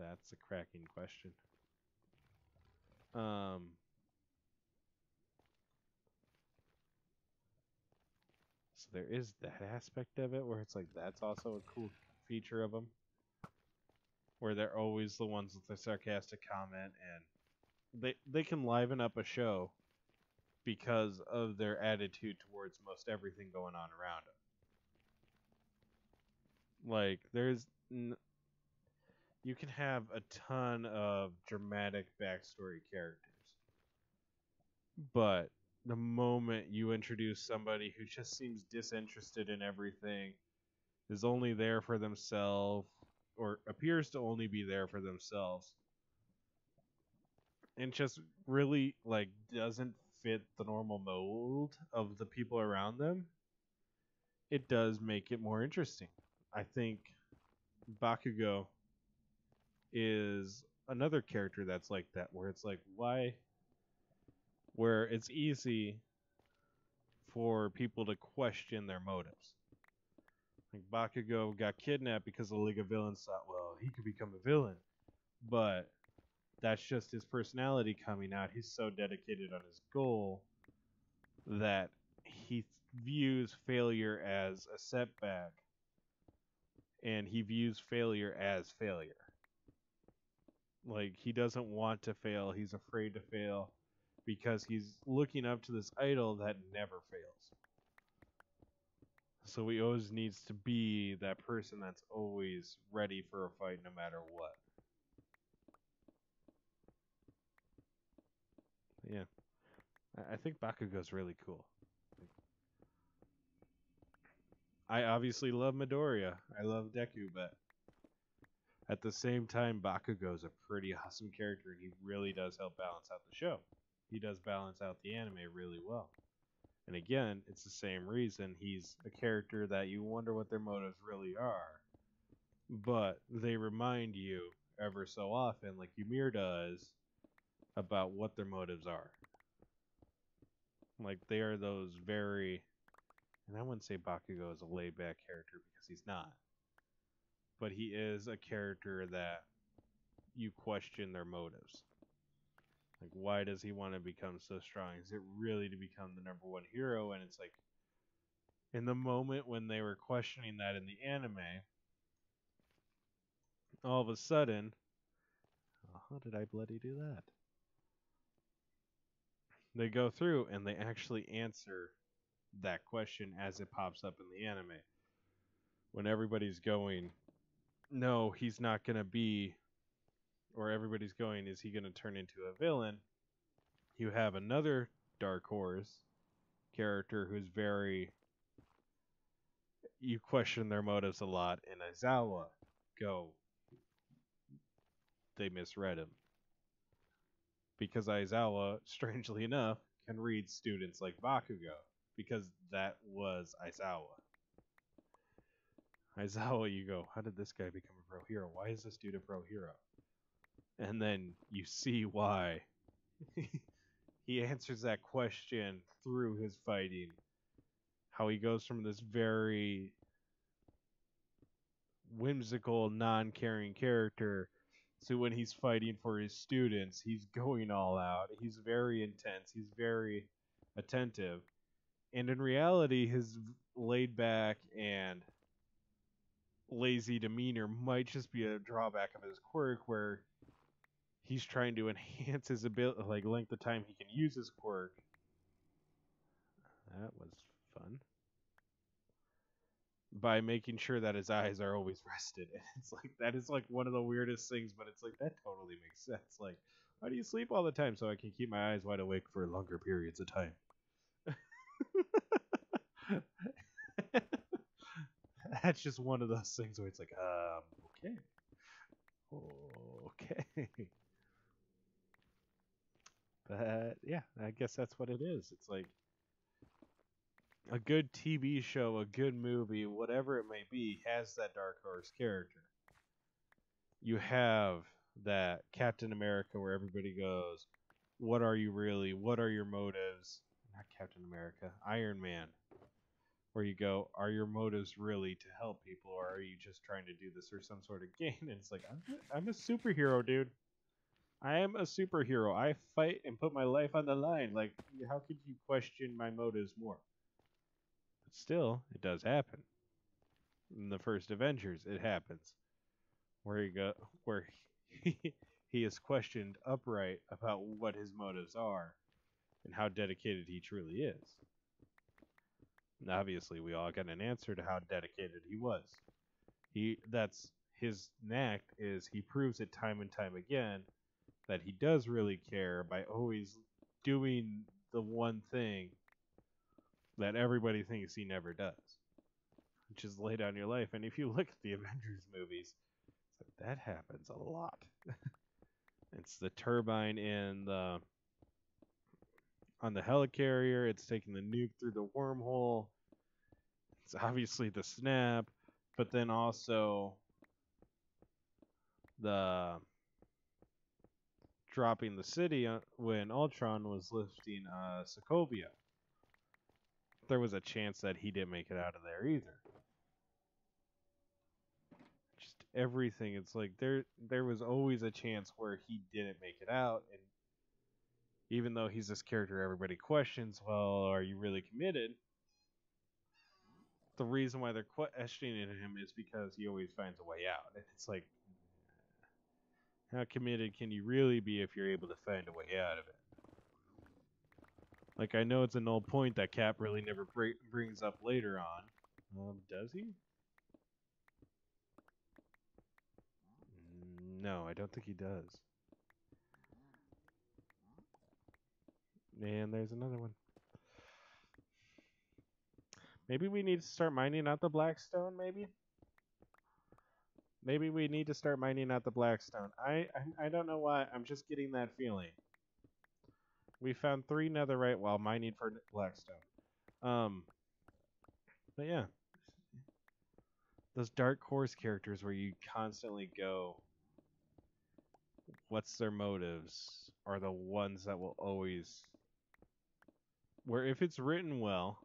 That's a cracking question. Um So there is that aspect of it where it's like that's also a cool feature of them where they're always the ones with the sarcastic comment and they they can liven up a show because of their attitude towards most everything going on around them. Like there's you can have a ton of dramatic backstory characters. But the moment you introduce somebody who just seems disinterested in everything, is only there for themselves, or appears to only be there for themselves and just really like doesn't fit the normal mold of the people around them it does make it more interesting. I think Bakugo is another character that's like that, where it's like, why? Where it's easy for people to question their motives. Like Bakugo got kidnapped because the League of Villains thought, well, he could become a villain, but that's just his personality coming out. He's so dedicated on his goal that he views failure as a setback and he views failure as failure. Like he doesn't want to fail, he's afraid to fail because he's looking up to this idol that never fails. So he always needs to be that person that's always ready for a fight no matter what. Yeah. I, think Bakugo's really cool. I obviously love Midoriya. I love Deku, but at the same time, Bakugo is a pretty awesome character, and he really does help balance out the show. He does balance out the anime really well. And again, it's the same reason he's a character that you wonder what their motives really are, but they remind you ever so often, like Ymir does, about what their motives are. Like they are those very and I wouldn't say Bakugo is a laid back character because he's not. But he is a character that you question their motives. Like, why does he want to become so strong? Is it really to become the number one hero? And it's like, in the moment when they were questioning that in the anime, all of a sudden, oh, how did I bloody do that? They go through and they actually answer that question as it pops up in the anime. When everybody's going, no, he's not going to be, or everybody's going, is he going to turn into a villain? You have another Dark Horse character who's very. You question their motives a lot, in Aizawa go. They misread him. Because Aizawa, strangely enough, can read students like Bakugo because that was Aizawa. Aizawa, you go, how did this guy become a pro hero? Why is this dude a pro hero? And then you see why. he answers that question through his fighting. How he goes from this very whimsical, non caring character to when he's fighting for his students, he's going all out. He's very intense. He's very attentive and in reality, his laid back and lazy demeanor might just be a drawback of his quirk, where he's trying to enhance his ability, like length of time he can use his quirk. That was fun. By making sure that his eyes are always rested. And it's like that is like one of the weirdest things, but it's like that totally makes sense. Like, why do you sleep all the time so I can keep my eyes wide awake for longer periods of time? That's just one of those things where it's like, um, okay. Okay. But yeah, I guess that's what it is. It's like a good TV show, a good movie, whatever it may be, has that dark horse character. You have that Captain America where everybody goes, What are you really? What are your motives? not Captain America, Iron Man, where you go, are your motives really to help people, or are you just trying to do this for some sort of gain? And it's like, I'm, I'm a superhero, dude. I am a superhero. I fight and put my life on the line. Like, how could you question my motives more? But still, it does happen. In the first Avengers, it happens, where you go, where he, he is questioned upright about what his motives are and how dedicated he truly is. Obviously, we all got an answer to how dedicated he was. He that's his knack is he proves it time and time again that he does really care by always doing the one thing that everybody thinks he never does, which is lay down your life. And if you look at the Avengers movies, that happens a lot. it's the turbine in the on the helicarrier. It's taking the nuke through the wormhole. it's obviously the snap, but then also the dropping the city uh, when Ultron was lifting uh, Sokovia. There was a chance that he didn't make it out of there either. Just everything. It's like there there was always a chance where he didn't make it out, and even though he's this character everybody questions, well, are you really committed? The reason why they're questioning him is because he always finds a way out. It's like, how committed can you really be if you're able to find a way out of it? Like, I know it's a null point that Cap really never br- brings up later on. Um, does he? No, I don't think he does. And there's another one. Maybe we need to start mining out the Blackstone, maybe? Maybe we need to start mining out the Blackstone. I, I, I don't know why, I'm just getting that feeling. We found three netherite while mining for Blackstone. Um, but yeah. Those Dark Horse characters where you constantly go, what's their motives, are the ones that will always where if it's written well,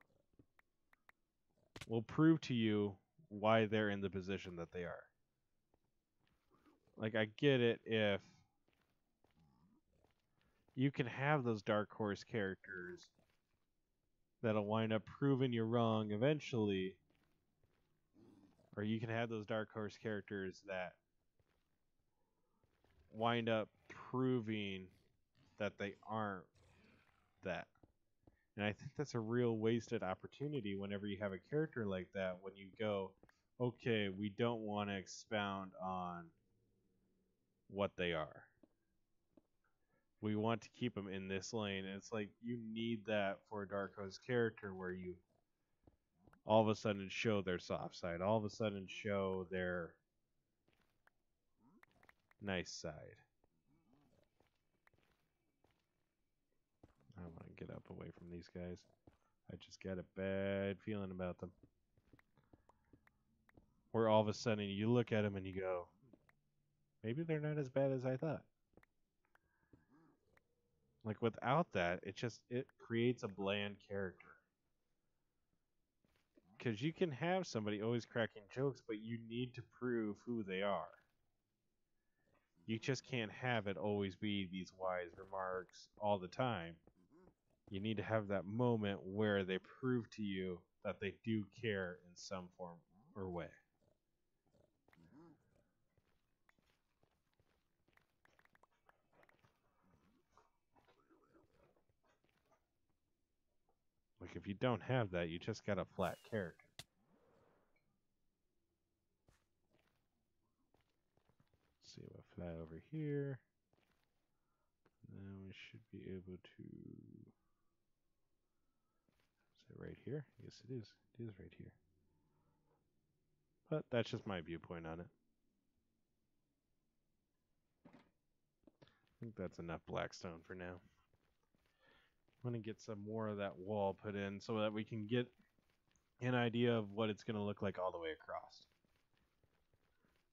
will prove to you why they're in the position that they are. Like I get it if you can have those dark horse characters that'll wind up proving you wrong eventually or you can have those dark horse characters that wind up proving that they aren't that and I think that's a real wasted opportunity whenever you have a character like that when you go, okay, we don't want to expound on what they are. We want to keep them in this lane. And it's like you need that for a Dark Horse character where you all of a sudden show their soft side, all of a sudden show their nice side. I want to get up away from these guys. I just got a bad feeling about them. Where all of a sudden you look at them and you go, maybe they're not as bad as I thought. Like without that, it just it creates a bland character. Cuz you can have somebody always cracking jokes, but you need to prove who they are. You just can't have it always be these wise remarks all the time you need to have that moment where they prove to you that they do care in some form or way. Like if you don't have that, you just got a flat character. See, we'll fly over here. Then we should be able to it right here? Yes, it is. It is right here. But that's just my viewpoint on it. I think that's enough blackstone for now. I'm going to get some more of that wall put in so that we can get an idea of what it's going to look like all the way across.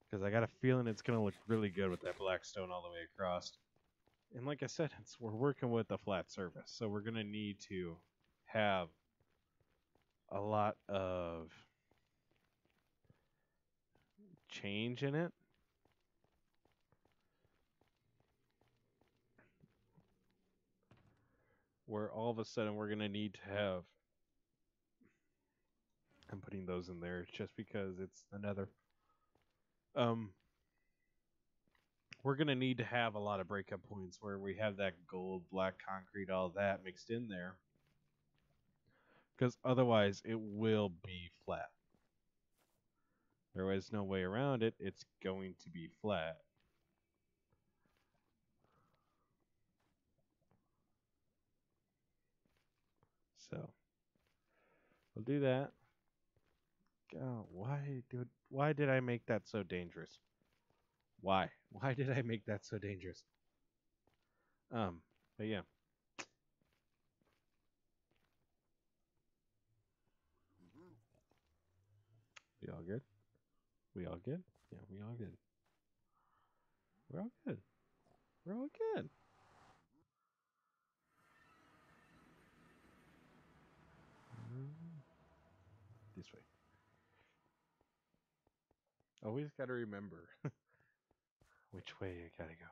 Because I got a feeling it's going to look really good with that blackstone all the way across. And like I said, it's, we're working with a flat surface, so we're going to need to have a lot of change in it. Where all of a sudden we're going to need to have. I'm putting those in there just because it's another. Um, we're going to need to have a lot of breakup points where we have that gold, black concrete, all that mixed in there because otherwise it will be flat. There is no way around it. It's going to be flat. So we'll do that. God, why did why did I make that so dangerous? Why? Why did I make that so dangerous? Um, but yeah. All good? We all good? Yeah, we all good. We're all good. We're all good. Mm, This way. Always got to remember which way you gotta go.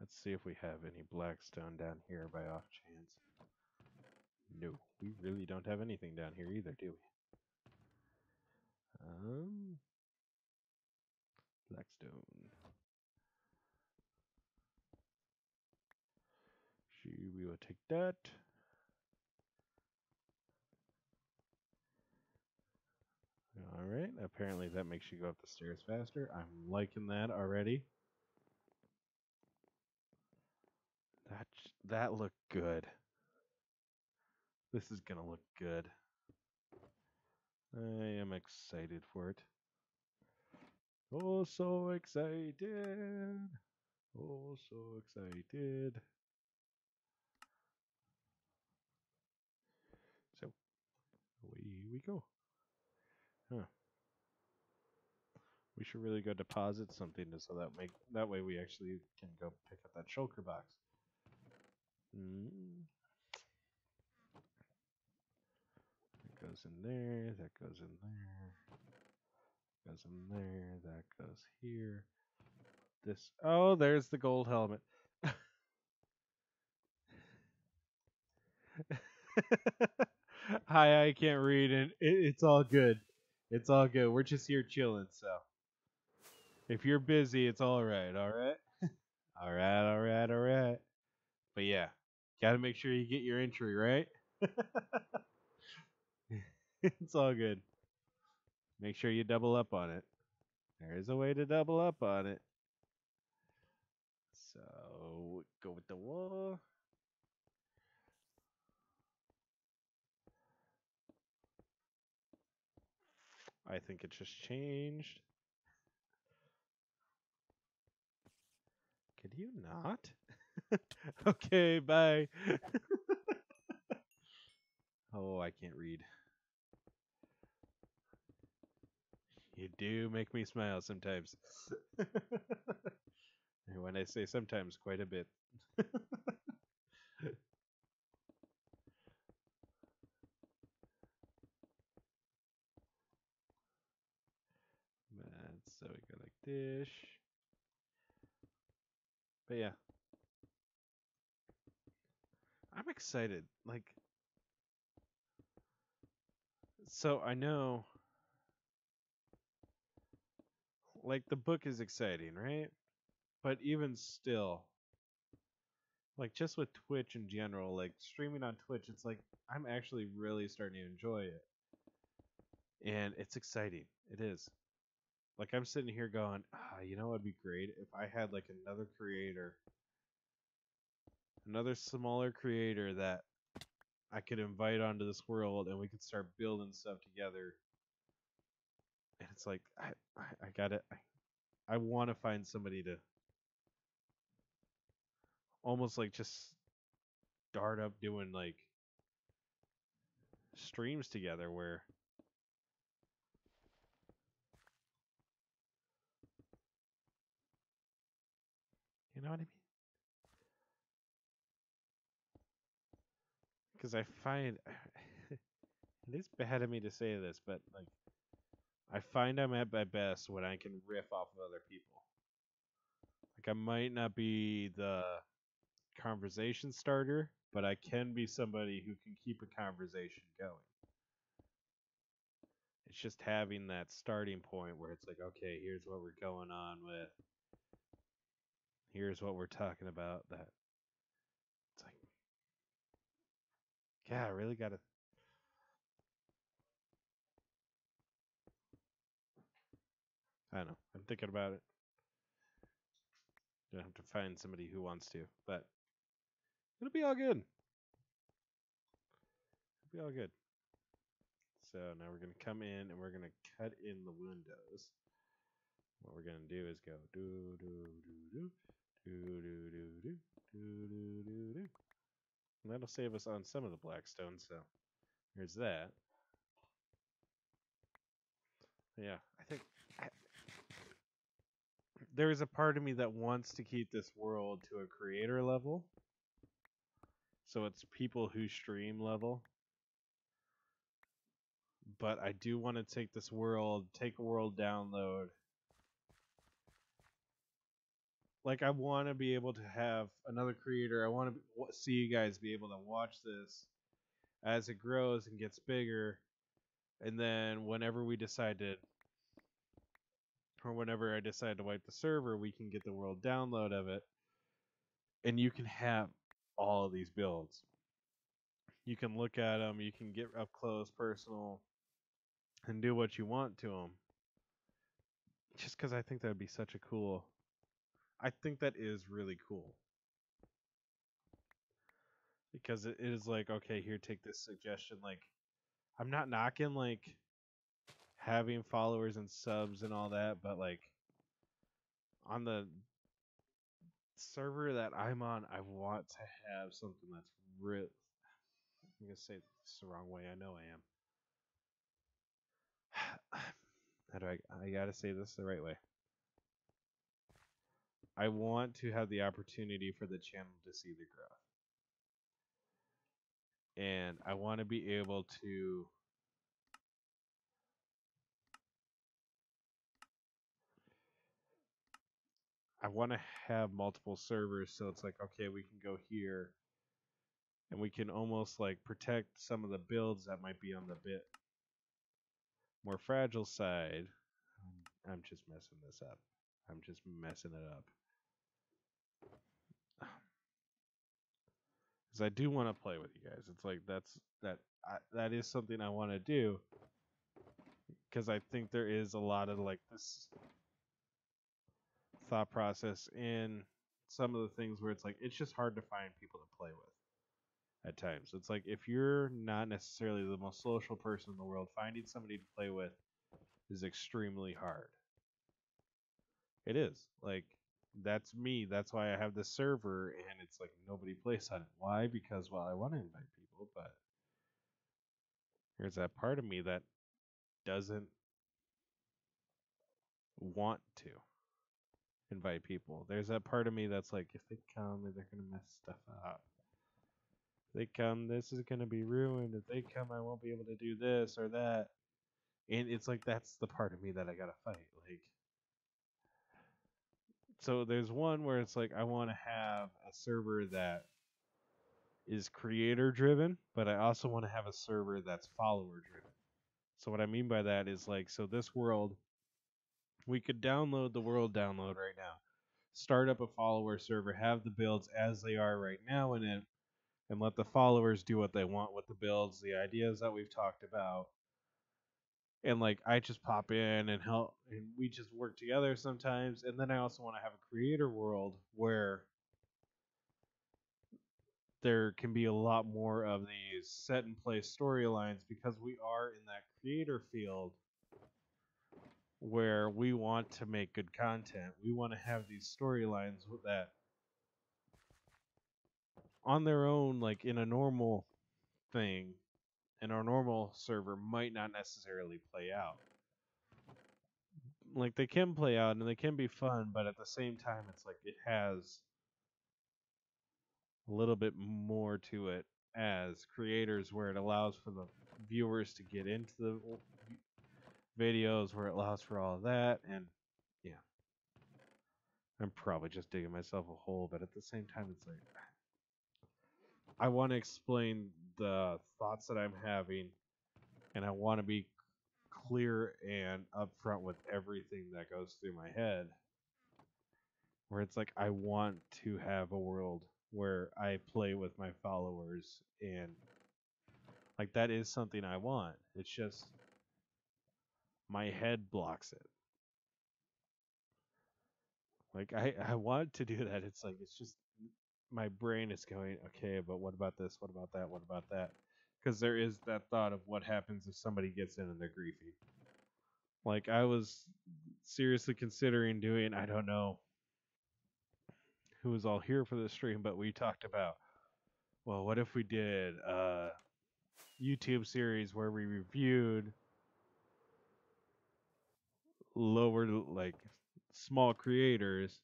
Let's see if we have any blackstone down here by off chance. No, we really don't have anything down here either, do we? Um, blackstone. She, we will take that. All right. Apparently that makes you go up the stairs faster. I'm liking that already. That that looked good. This is gonna look good. I am excited for it. Oh, so excited! Oh, so excited! So, away we go. Huh. We should really go deposit something to, so that make that way we actually can go pick up that shulker box. Mm. That goes in there. That goes in there. Goes in there. That goes here. This. Oh, there's the gold helmet. Hi, I can't read, and it, it's all good. It's all good. We're just here chilling, so if you're busy, it's all right. All right. all right. All right. All right. But yeah, gotta make sure you get your entry right. it's all good. Make sure you double up on it. There is a way to double up on it. So go with the wall. I think it just changed. Could you not? okay, bye. oh, I can't read. You do make me smile sometimes. and when I say sometimes, quite a bit. So we go like this. But yeah. I'm excited. Like so I know like the book is exciting, right? But even still like just with Twitch in general, like streaming on Twitch, it's like I'm actually really starting to enjoy it. And it's exciting. It is. Like I'm sitting here going, ah, you know what'd be great if I had like another creator, another smaller creator that I could invite onto this world and we could start building stuff together. And it's like I I, I gotta I, I want to find somebody to almost like just start up doing like streams together where You know what I mean? Because I find it is bad of me to say this, but like I find I'm at my best when I can riff off of other people. Like I might not be the conversation starter, but I can be somebody who can keep a conversation going. It's just having that starting point where it's like, okay, here's what we're going on with here's what we're talking about that it's like yeah i really gotta i don't know i'm thinking about it gonna have to find somebody who wants to but it'll be all good it'll be all good so now we're gonna come in and we're gonna cut in the windows what we're gonna do is go do do do do do do do do do do do do. And that'll save us on some of the blackstone, so there's that. Yeah, there is a part of me that wants to keep this world to a creator level. So it's people who stream level. But I do want to take this world, take a world download. Like I want to be able to have another creator. I want to see you guys be able to watch this as it grows and gets bigger. And then whenever we decide to or whenever I decide to wipe the server, we can get the world download of it, and you can have all of these builds. You can look at them, you can get up close, personal, and do what you want to them. Just because I think that would be such a cool. I think that is really cool. Because it is like, okay, here, take this suggestion. Like, I'm not knocking, like, having followers and subs and all that, but like on the server that I'm on, I want to have something that's real. I'm gonna say this the wrong way. I know I am. How do I? I gotta say this the right way. I want to have the opportunity for the channel to see the growth, and I want to be able to I want to have multiple servers, so it's like okay, we can go here, and we can almost like protect some of the builds that might be on the bit more fragile side. I'm just messing this up. I'm just messing it up. Because I do want to play with you guys. It's like that's that I, that is something I want to do. Because I think there is a lot of like this thought process in some of the things where it's like it's just hard to find people to play with at times. It's like if you're not necessarily the most social person in the world, finding somebody to play with is extremely hard. It is. Like that's me. That's why I have this server and it's like nobody plays on it. Why? Because well, I want to invite people, but there's that part of me that doesn't want to invite people. There's that part of me that's like, if they come, they're gonna mess stuff up. If they come, this is gonna be ruined. If they come, I won't be able to do this or that. And it's like that's the part of me that I gotta fight. Like, so there's one where it's like I want to have a server that is creator driven, but I also want to have a server that's follower driven. So what I mean by that is like, so this world we could download the world download right now, start up a follower server, have the builds as they are right now in it, and let the followers do what they want with the builds, the ideas that we've talked about. And like I just pop in and help and we just work together sometimes. And then I also want to have a creator world where there can be a lot more of these set in place storylines because we are in that creator field where we want to make good content. We want to have these storylines that on their own, like in a normal thing, in our normal server, might not necessarily play out. Like they can play out and they can be fun, but at the same time, it's like it has a little bit more to it as creators where it allows for the viewers to get into the videos where it allows for all of that and yeah. I'm probably just digging myself a hole but at the same time it's like i want to explain the thoughts that i'm having and i want to be clear and upfront with everything that goes through my head where it's like i want to have a world where i play with my followers and like that is something i want. It's just my head blocks it. Like I, I want to do that. It's like it's just my brain is going, okay, but what about this? What about that? What about that? Because there is that thought of what happens if somebody gets in and they're griefy. Like I was seriously considering doing, I don't know who was all here for the stream, but we talked about, well, what if we did a YouTube series where we reviewed lower like small creators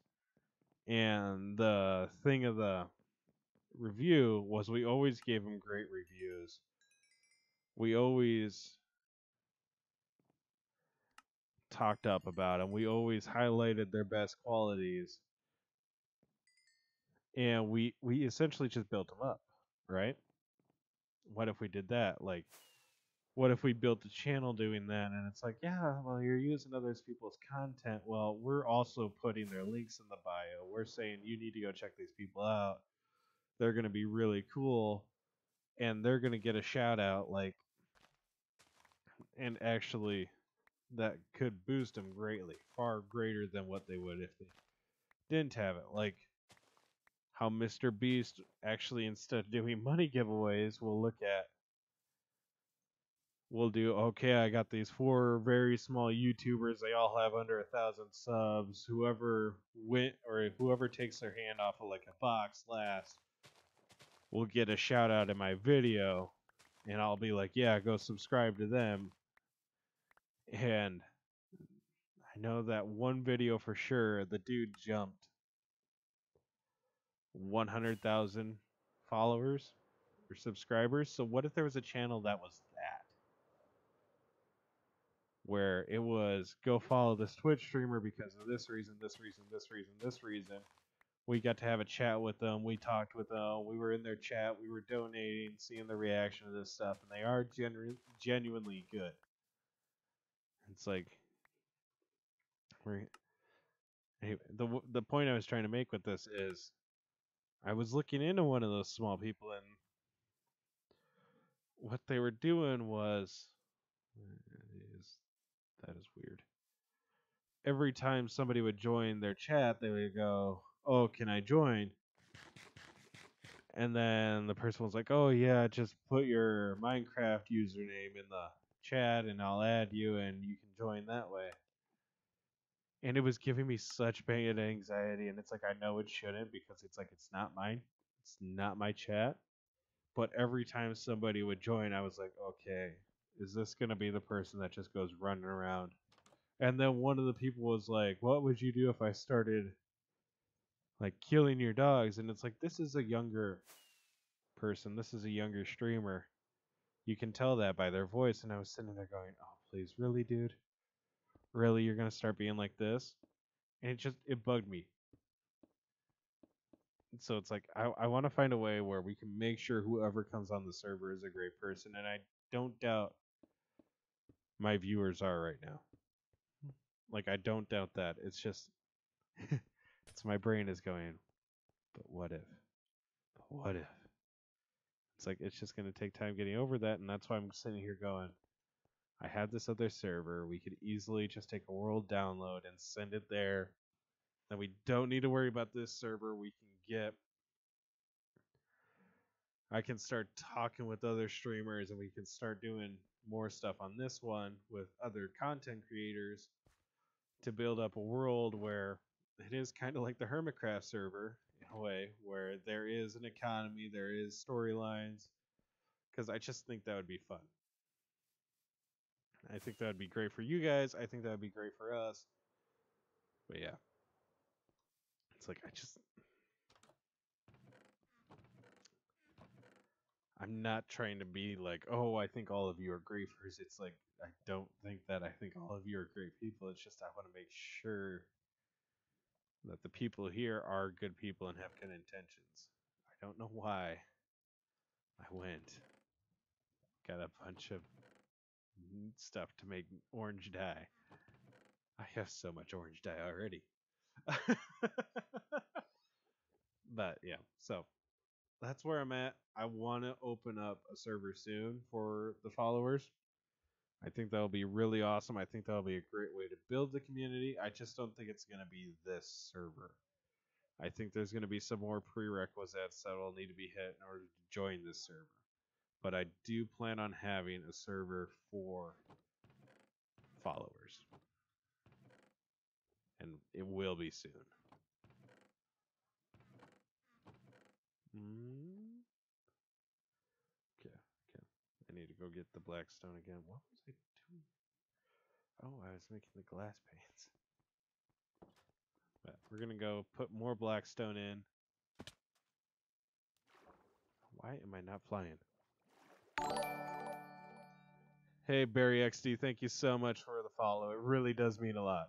and the thing of the review was we always gave them great reviews. We always talked up about them we always highlighted their best qualities. And we we essentially just built them up right? What if we did that? Like what if we built a channel doing that? And it's like yeah well you're using other people's content. Well we're also putting their links in the bio. We're saying you need to go check these people out. They're going to be really cool and they're going to get a shout out like and actually that could boost them greatly far greater than what they would if they didn't have it. Like how MrBeast actually instead of doing money giveaways will look at we'll do okay i got these four very small youtubers they all have under a thousand subs. Whoever went or whoever takes their hand off of like a box last will get a shout out in my video and i'll be like yeah go subscribe to them and i know that one video for sure the dude jumped 100000 followers or subscribers. So what if there was a channel that was where it was go follow this Twitch streamer because of this reason, this reason, this reason, this reason. We got to have a chat with them. We talked with them. We were in their chat. We were donating, seeing the reaction to this stuff, and they are genu- genuinely good. It's like anyway, the the point I was trying to make with this is I was looking into one of those small people and what they were doing was that is weird. Every time somebody would join their chat, they would go, "Oh, can I join?" And then the person was like, "Oh yeah, just put your Minecraft username in the chat, and I'll add you, and you can join that way." And it was giving me such bad anxiety, and it's like I know it shouldn't because it's like it's not mine, it's not my chat. But every time somebody would join, I was like, "Okay, is this gonna be the person that just goes running around? And then one of the people was like, What would you do if I started like killing your dogs? And it's like this is a younger person, this is a younger streamer. You can tell that by their voice, and I was sitting there going, Oh please, really, dude? Really, you're gonna start being like this? And it just it bugged me. So it's like I, I want to find a way where we can make sure whoever comes on the server is a great person, and I don't doubt my viewers are right now. Hmm. Like I don't doubt that. It's just it's my brain is going, but what if? But what if? It's like it's just gonna take time getting over that, and that's why I'm sitting here going. I have this other server. We could easily just take a world download and send it there. Then we don't need to worry about this server. We can get I can start talking with other streamers and we can start doing more stuff on this one with other content creators to build up a world where it is kind of like the Hermitcraft server in a way, where there is an economy, there is storylines, because I just think that would be fun. I think that would be great for you guys. I think that would be great for us. But yeah, it's like I just I'm not trying to be like, oh, I think all of you are griefers. It's like I don't think that. I think all of you are great people. It's just I want to make sure that the people here are good people and have good intentions. I don't know why I went. Got a bunch of stuff to make orange dye. I have so much orange dye already. but yeah, so that's where I'm at. I want to open up a server soon for the followers. I think that'll be really awesome. I think that'll be a great way to build the community. I just don't think it's going to be this server. I think there's going to be some more prerequisites that will need to be hit in order to join this server. But I do plan on having a server for followers. And it will be soon. Mm. Okay, okay. I need to go get the blackstone again. What was I doing? Oh, I was making the glass panes. But we're gonna go put more blackstone in. Why am I not flying? Hey Barry XD, thank you so much for the follow. It really does mean a lot.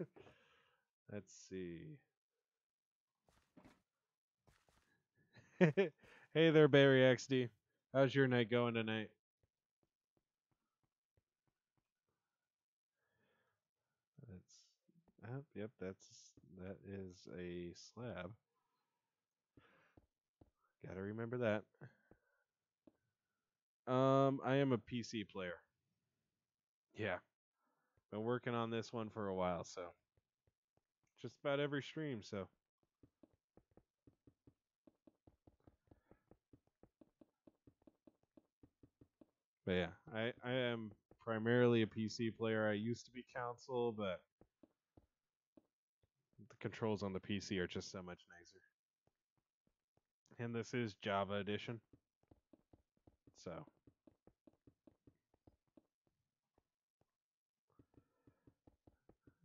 Let's see. hey there, Barry XD. How's your night going tonight? That's yep, that's that is a slab. Gotta remember that. Um, I am a PC player. Yeah. Been working on this one for a while, so just about every stream, so But yeah, I, I am primarily a PC player. I used to be console, but the controls on the PC are just so much nicer. And this is Java Edition. So.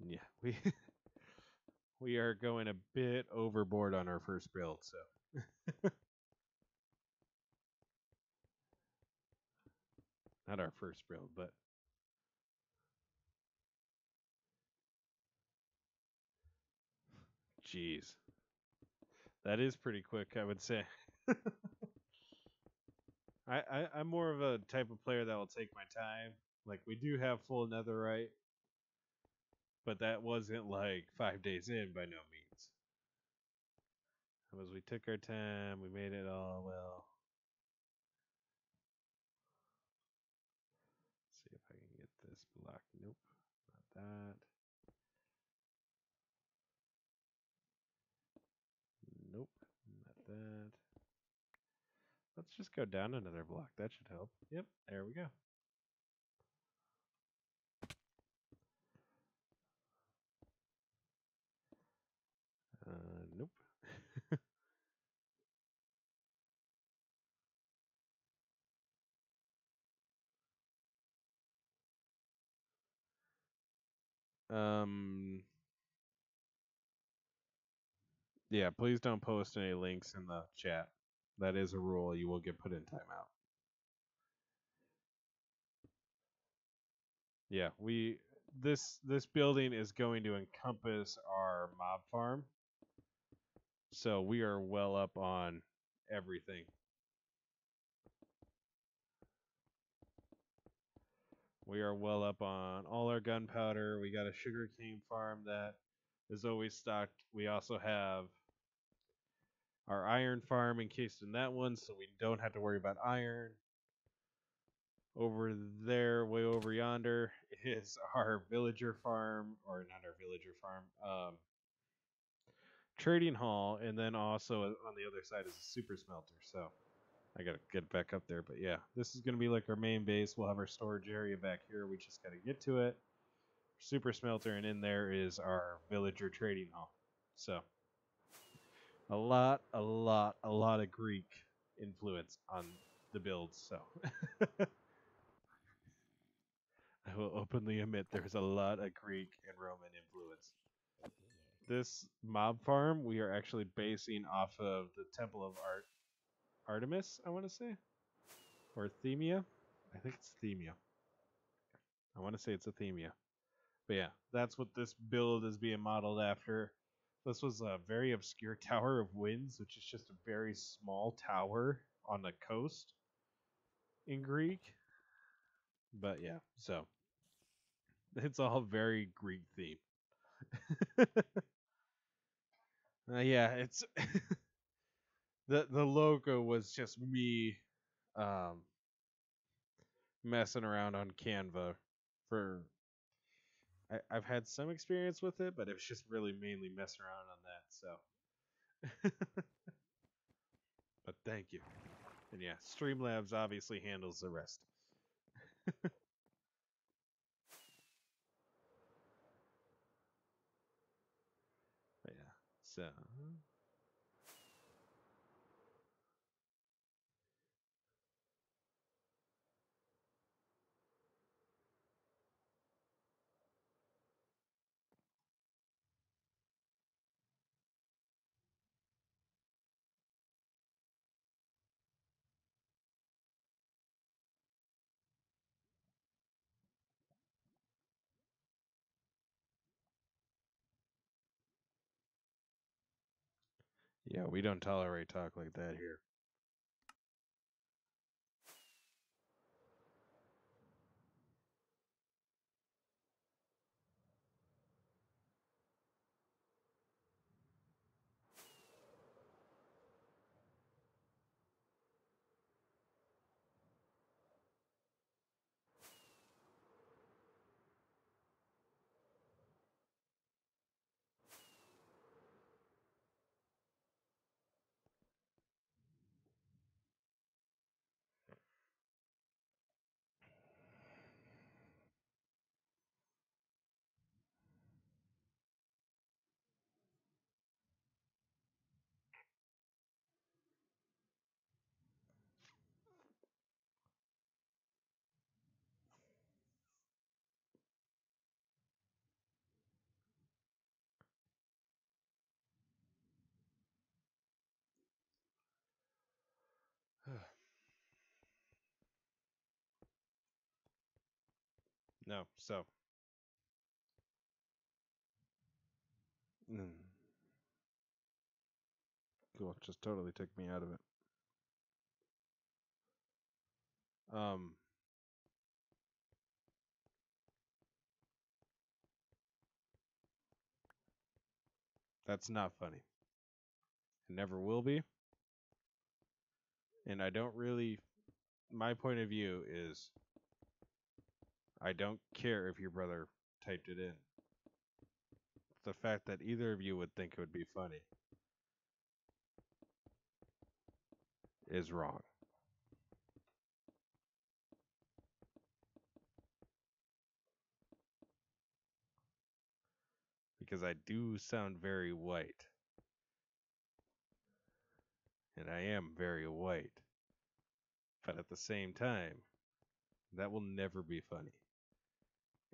Yeah, we we are going a bit overboard on our first build, so Not our first build, but Jeez. That is pretty quick, I would say. I, I I'm more of a type of player that will take my time. Like we do have full netherite, but that wasn't like five days in by no means. It was we took our time, we made it all well. that. Nope, not that. Let's just go down another block. That should help. Yep, there we go. Uh, nope. Um. Yeah, please don't post any links in the chat. That is a rule. You will get put in timeout. Yeah, we this this building is going to encompass our mob farm. So we are well up on everything. We are well up on all our gunpowder. We got a sugarcane farm that is always stocked. We also have our iron farm encased in that one, so we don't have to worry about iron. Over there, way over yonder, is our villager farm, or not our villager farm, um, trading hall, and then also on the other side is a super smelter. So I gotta get back up there, but yeah, this is gonna be like our main base. We'll have our storage area back here. We just gotta get to it. Super smelter, and in there is our villager trading hall. So a lot, a lot, a lot of Greek influence on the builds. So I will openly admit there's a lot of Greek and Roman influence. This mob farm we are actually basing off of the Temple of Art Artemis, I want to say, or Themia. I think it's Themia. I want to say it's Athemia. But yeah, that's what this build is being modeled after. This was a very obscure Tower of Winds, which is just a very small tower on the coast in Greek. But yeah, so it's all very Greek theme. uh, yeah, it's the the logo was just me um messing around on Canva for I, I've had some experience with it, but it was just really mainly messing around on that, so But thank you. And yeah, Streamlabs obviously handles the rest. yeah, so Yeah, we don't tolerate talk like that here. No, so. Mm. Cool, just totally took me out of it. Um. That's not funny. It never will be. And I don't really. My point of view is I don't care if your brother typed it in. The fact that either of you would think it would be funny is wrong. Because I do sound very white. And I am very white. But at the same time, that will never be funny.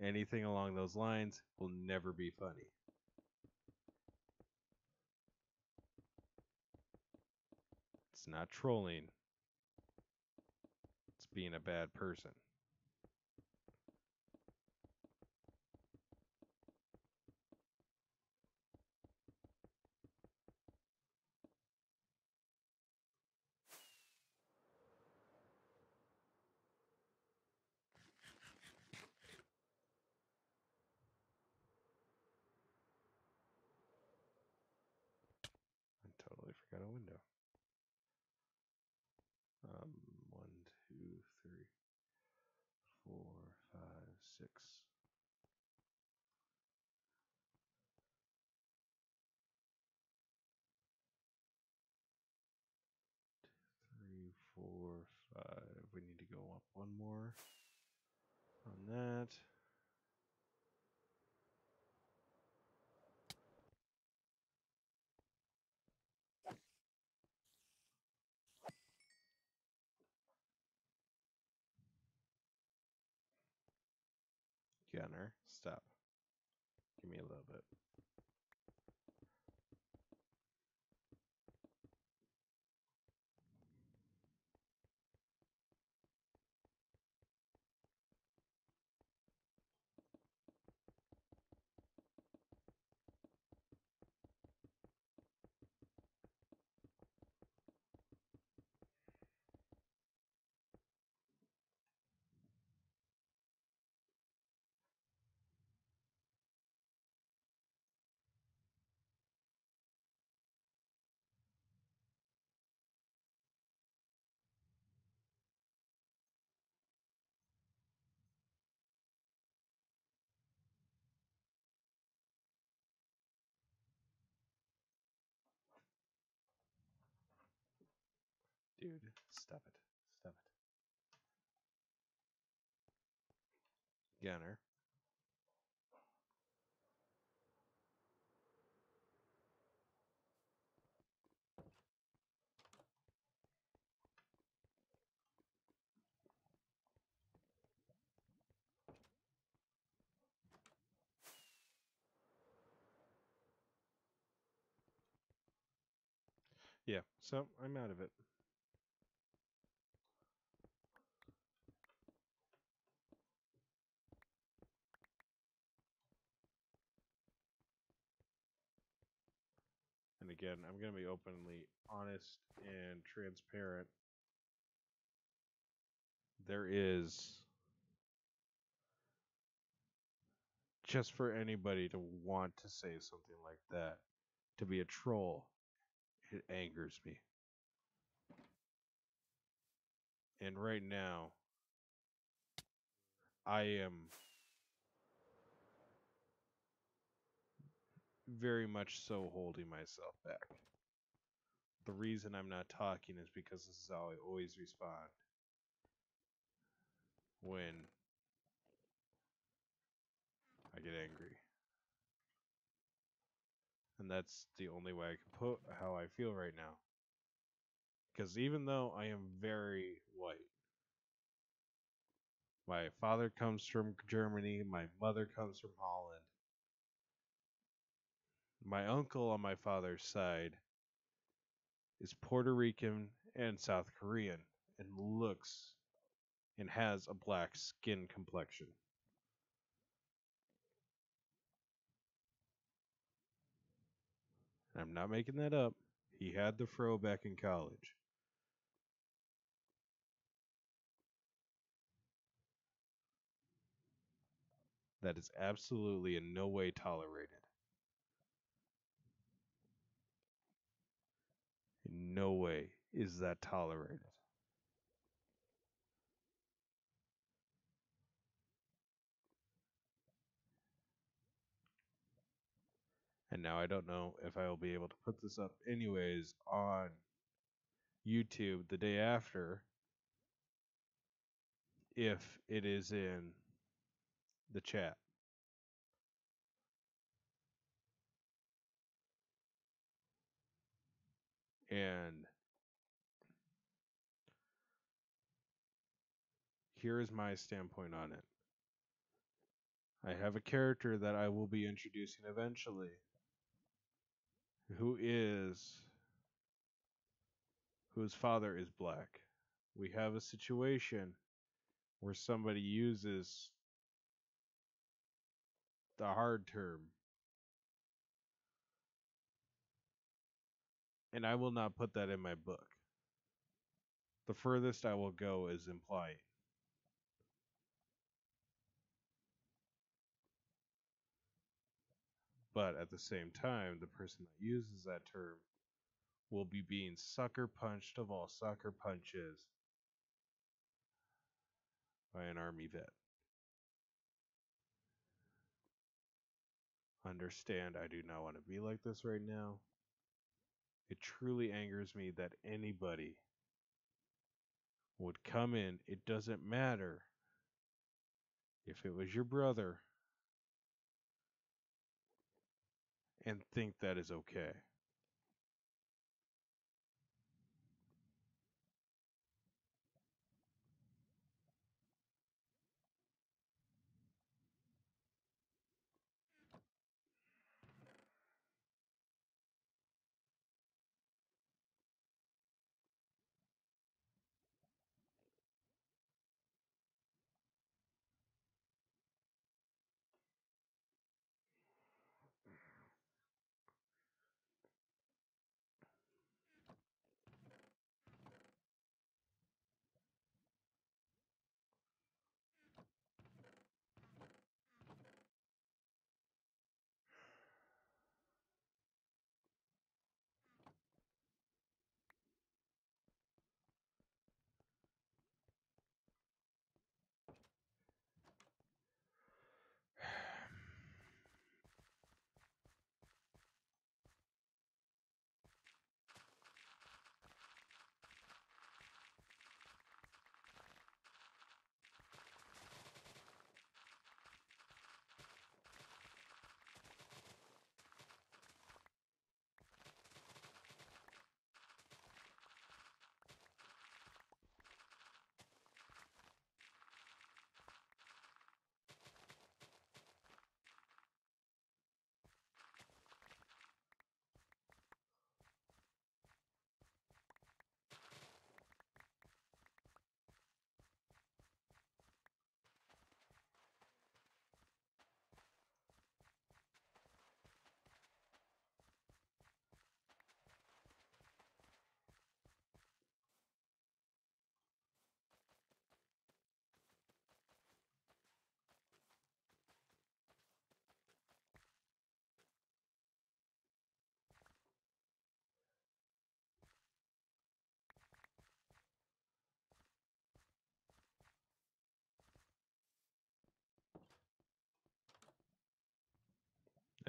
Anything along those lines will never be funny. It's not trolling. It's being a bad person. I totally forgot a window. Um, one, two, three, four, five, six. Three, four, five. We need to go up one more on that. Gunner, stop. Give me a little bit. Dude, stop it. Stop it. Gunner. Yeah, so I'm out of it. Again, I'm going to be openly honest and transparent. There is just for anybody to want to say something like that, to be a troll, it angers me. And right now, I am very much so holding myself back. The reason I'm not talking is because this is how I always respond when I get angry. And that's the only way I can put how I feel right now. Because even though I am very white, my father comes from Germany, my mother comes from Holland. My uncle on my father's side is Puerto Rican and South Korean and looks and has a black skin complexion. I'm not making that up. He had the fro back in college. That is absolutely in no way tolerated. In no way is that tolerated. And now I don't know if I will be able to put this up anyways on YouTube the day after if it is in the chat. And here is my standpoint on it. I have a character that I will be introducing eventually who is whose father is black. We have a situation where somebody uses the hard term. And I will not put that in my book. The furthest I will go is implying. But at the same time, the person that uses that term will be being sucker punched of all sucker punches by an army vet. Understand, I do not want to be like this right now. It truly angers me that anybody would come in. It doesn't matter if it was your brother and think that is okay.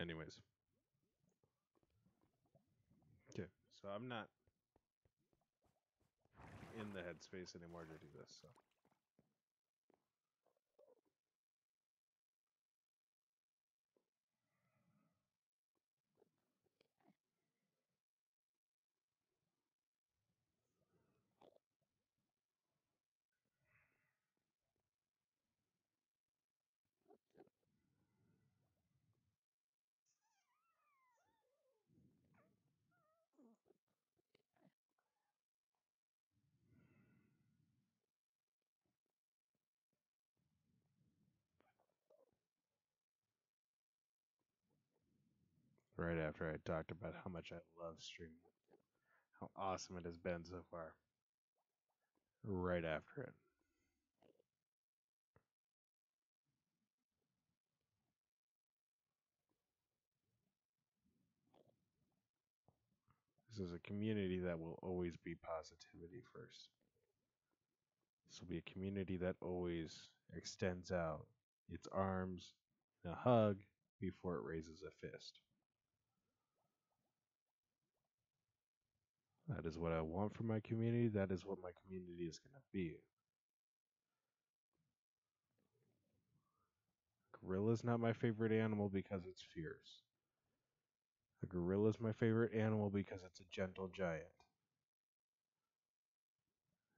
Anyways. Okay, so I'm not in the headspace anymore to do this. So. Right after I talked about how much I love streaming, how awesome it has been so far. Right after it. This is a community that will always be positivity first. This will be a community that always extends out its arms in a hug before it raises a fist. That is what I want for my community. That is what my community is going to be. Gorilla is not my favorite animal because it's fierce. A gorilla is my favorite animal because it's a gentle giant.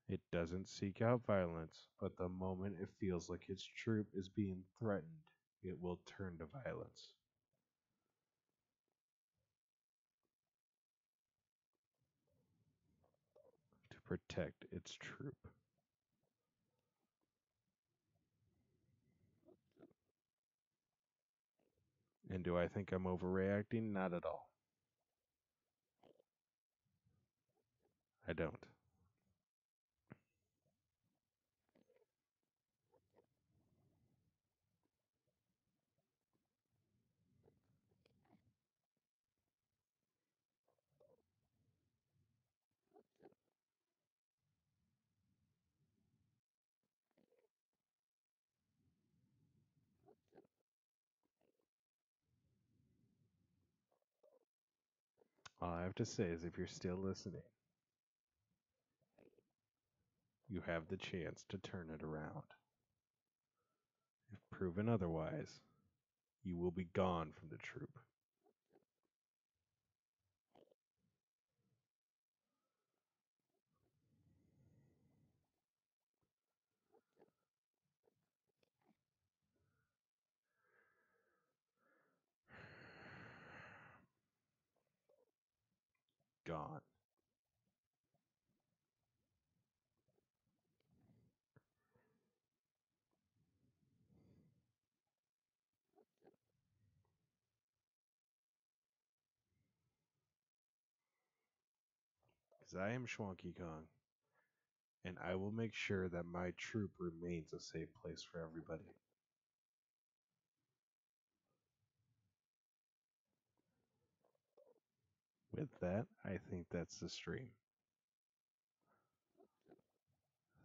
It doesn't seek out violence, but the moment it feels like its troop is being threatened, it will turn to violence. Protect its troop. And do I think I'm overreacting? Not at all. I don't. All I have to say is if you're still listening, you have the chance to turn it around. If proven otherwise, you will be gone from the troop. Gone. Because I am Schwanky Kong, and I will make sure that my troop remains a safe place for everybody. With that, I think that's the stream.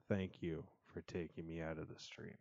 Thank you for taking me out of the stream.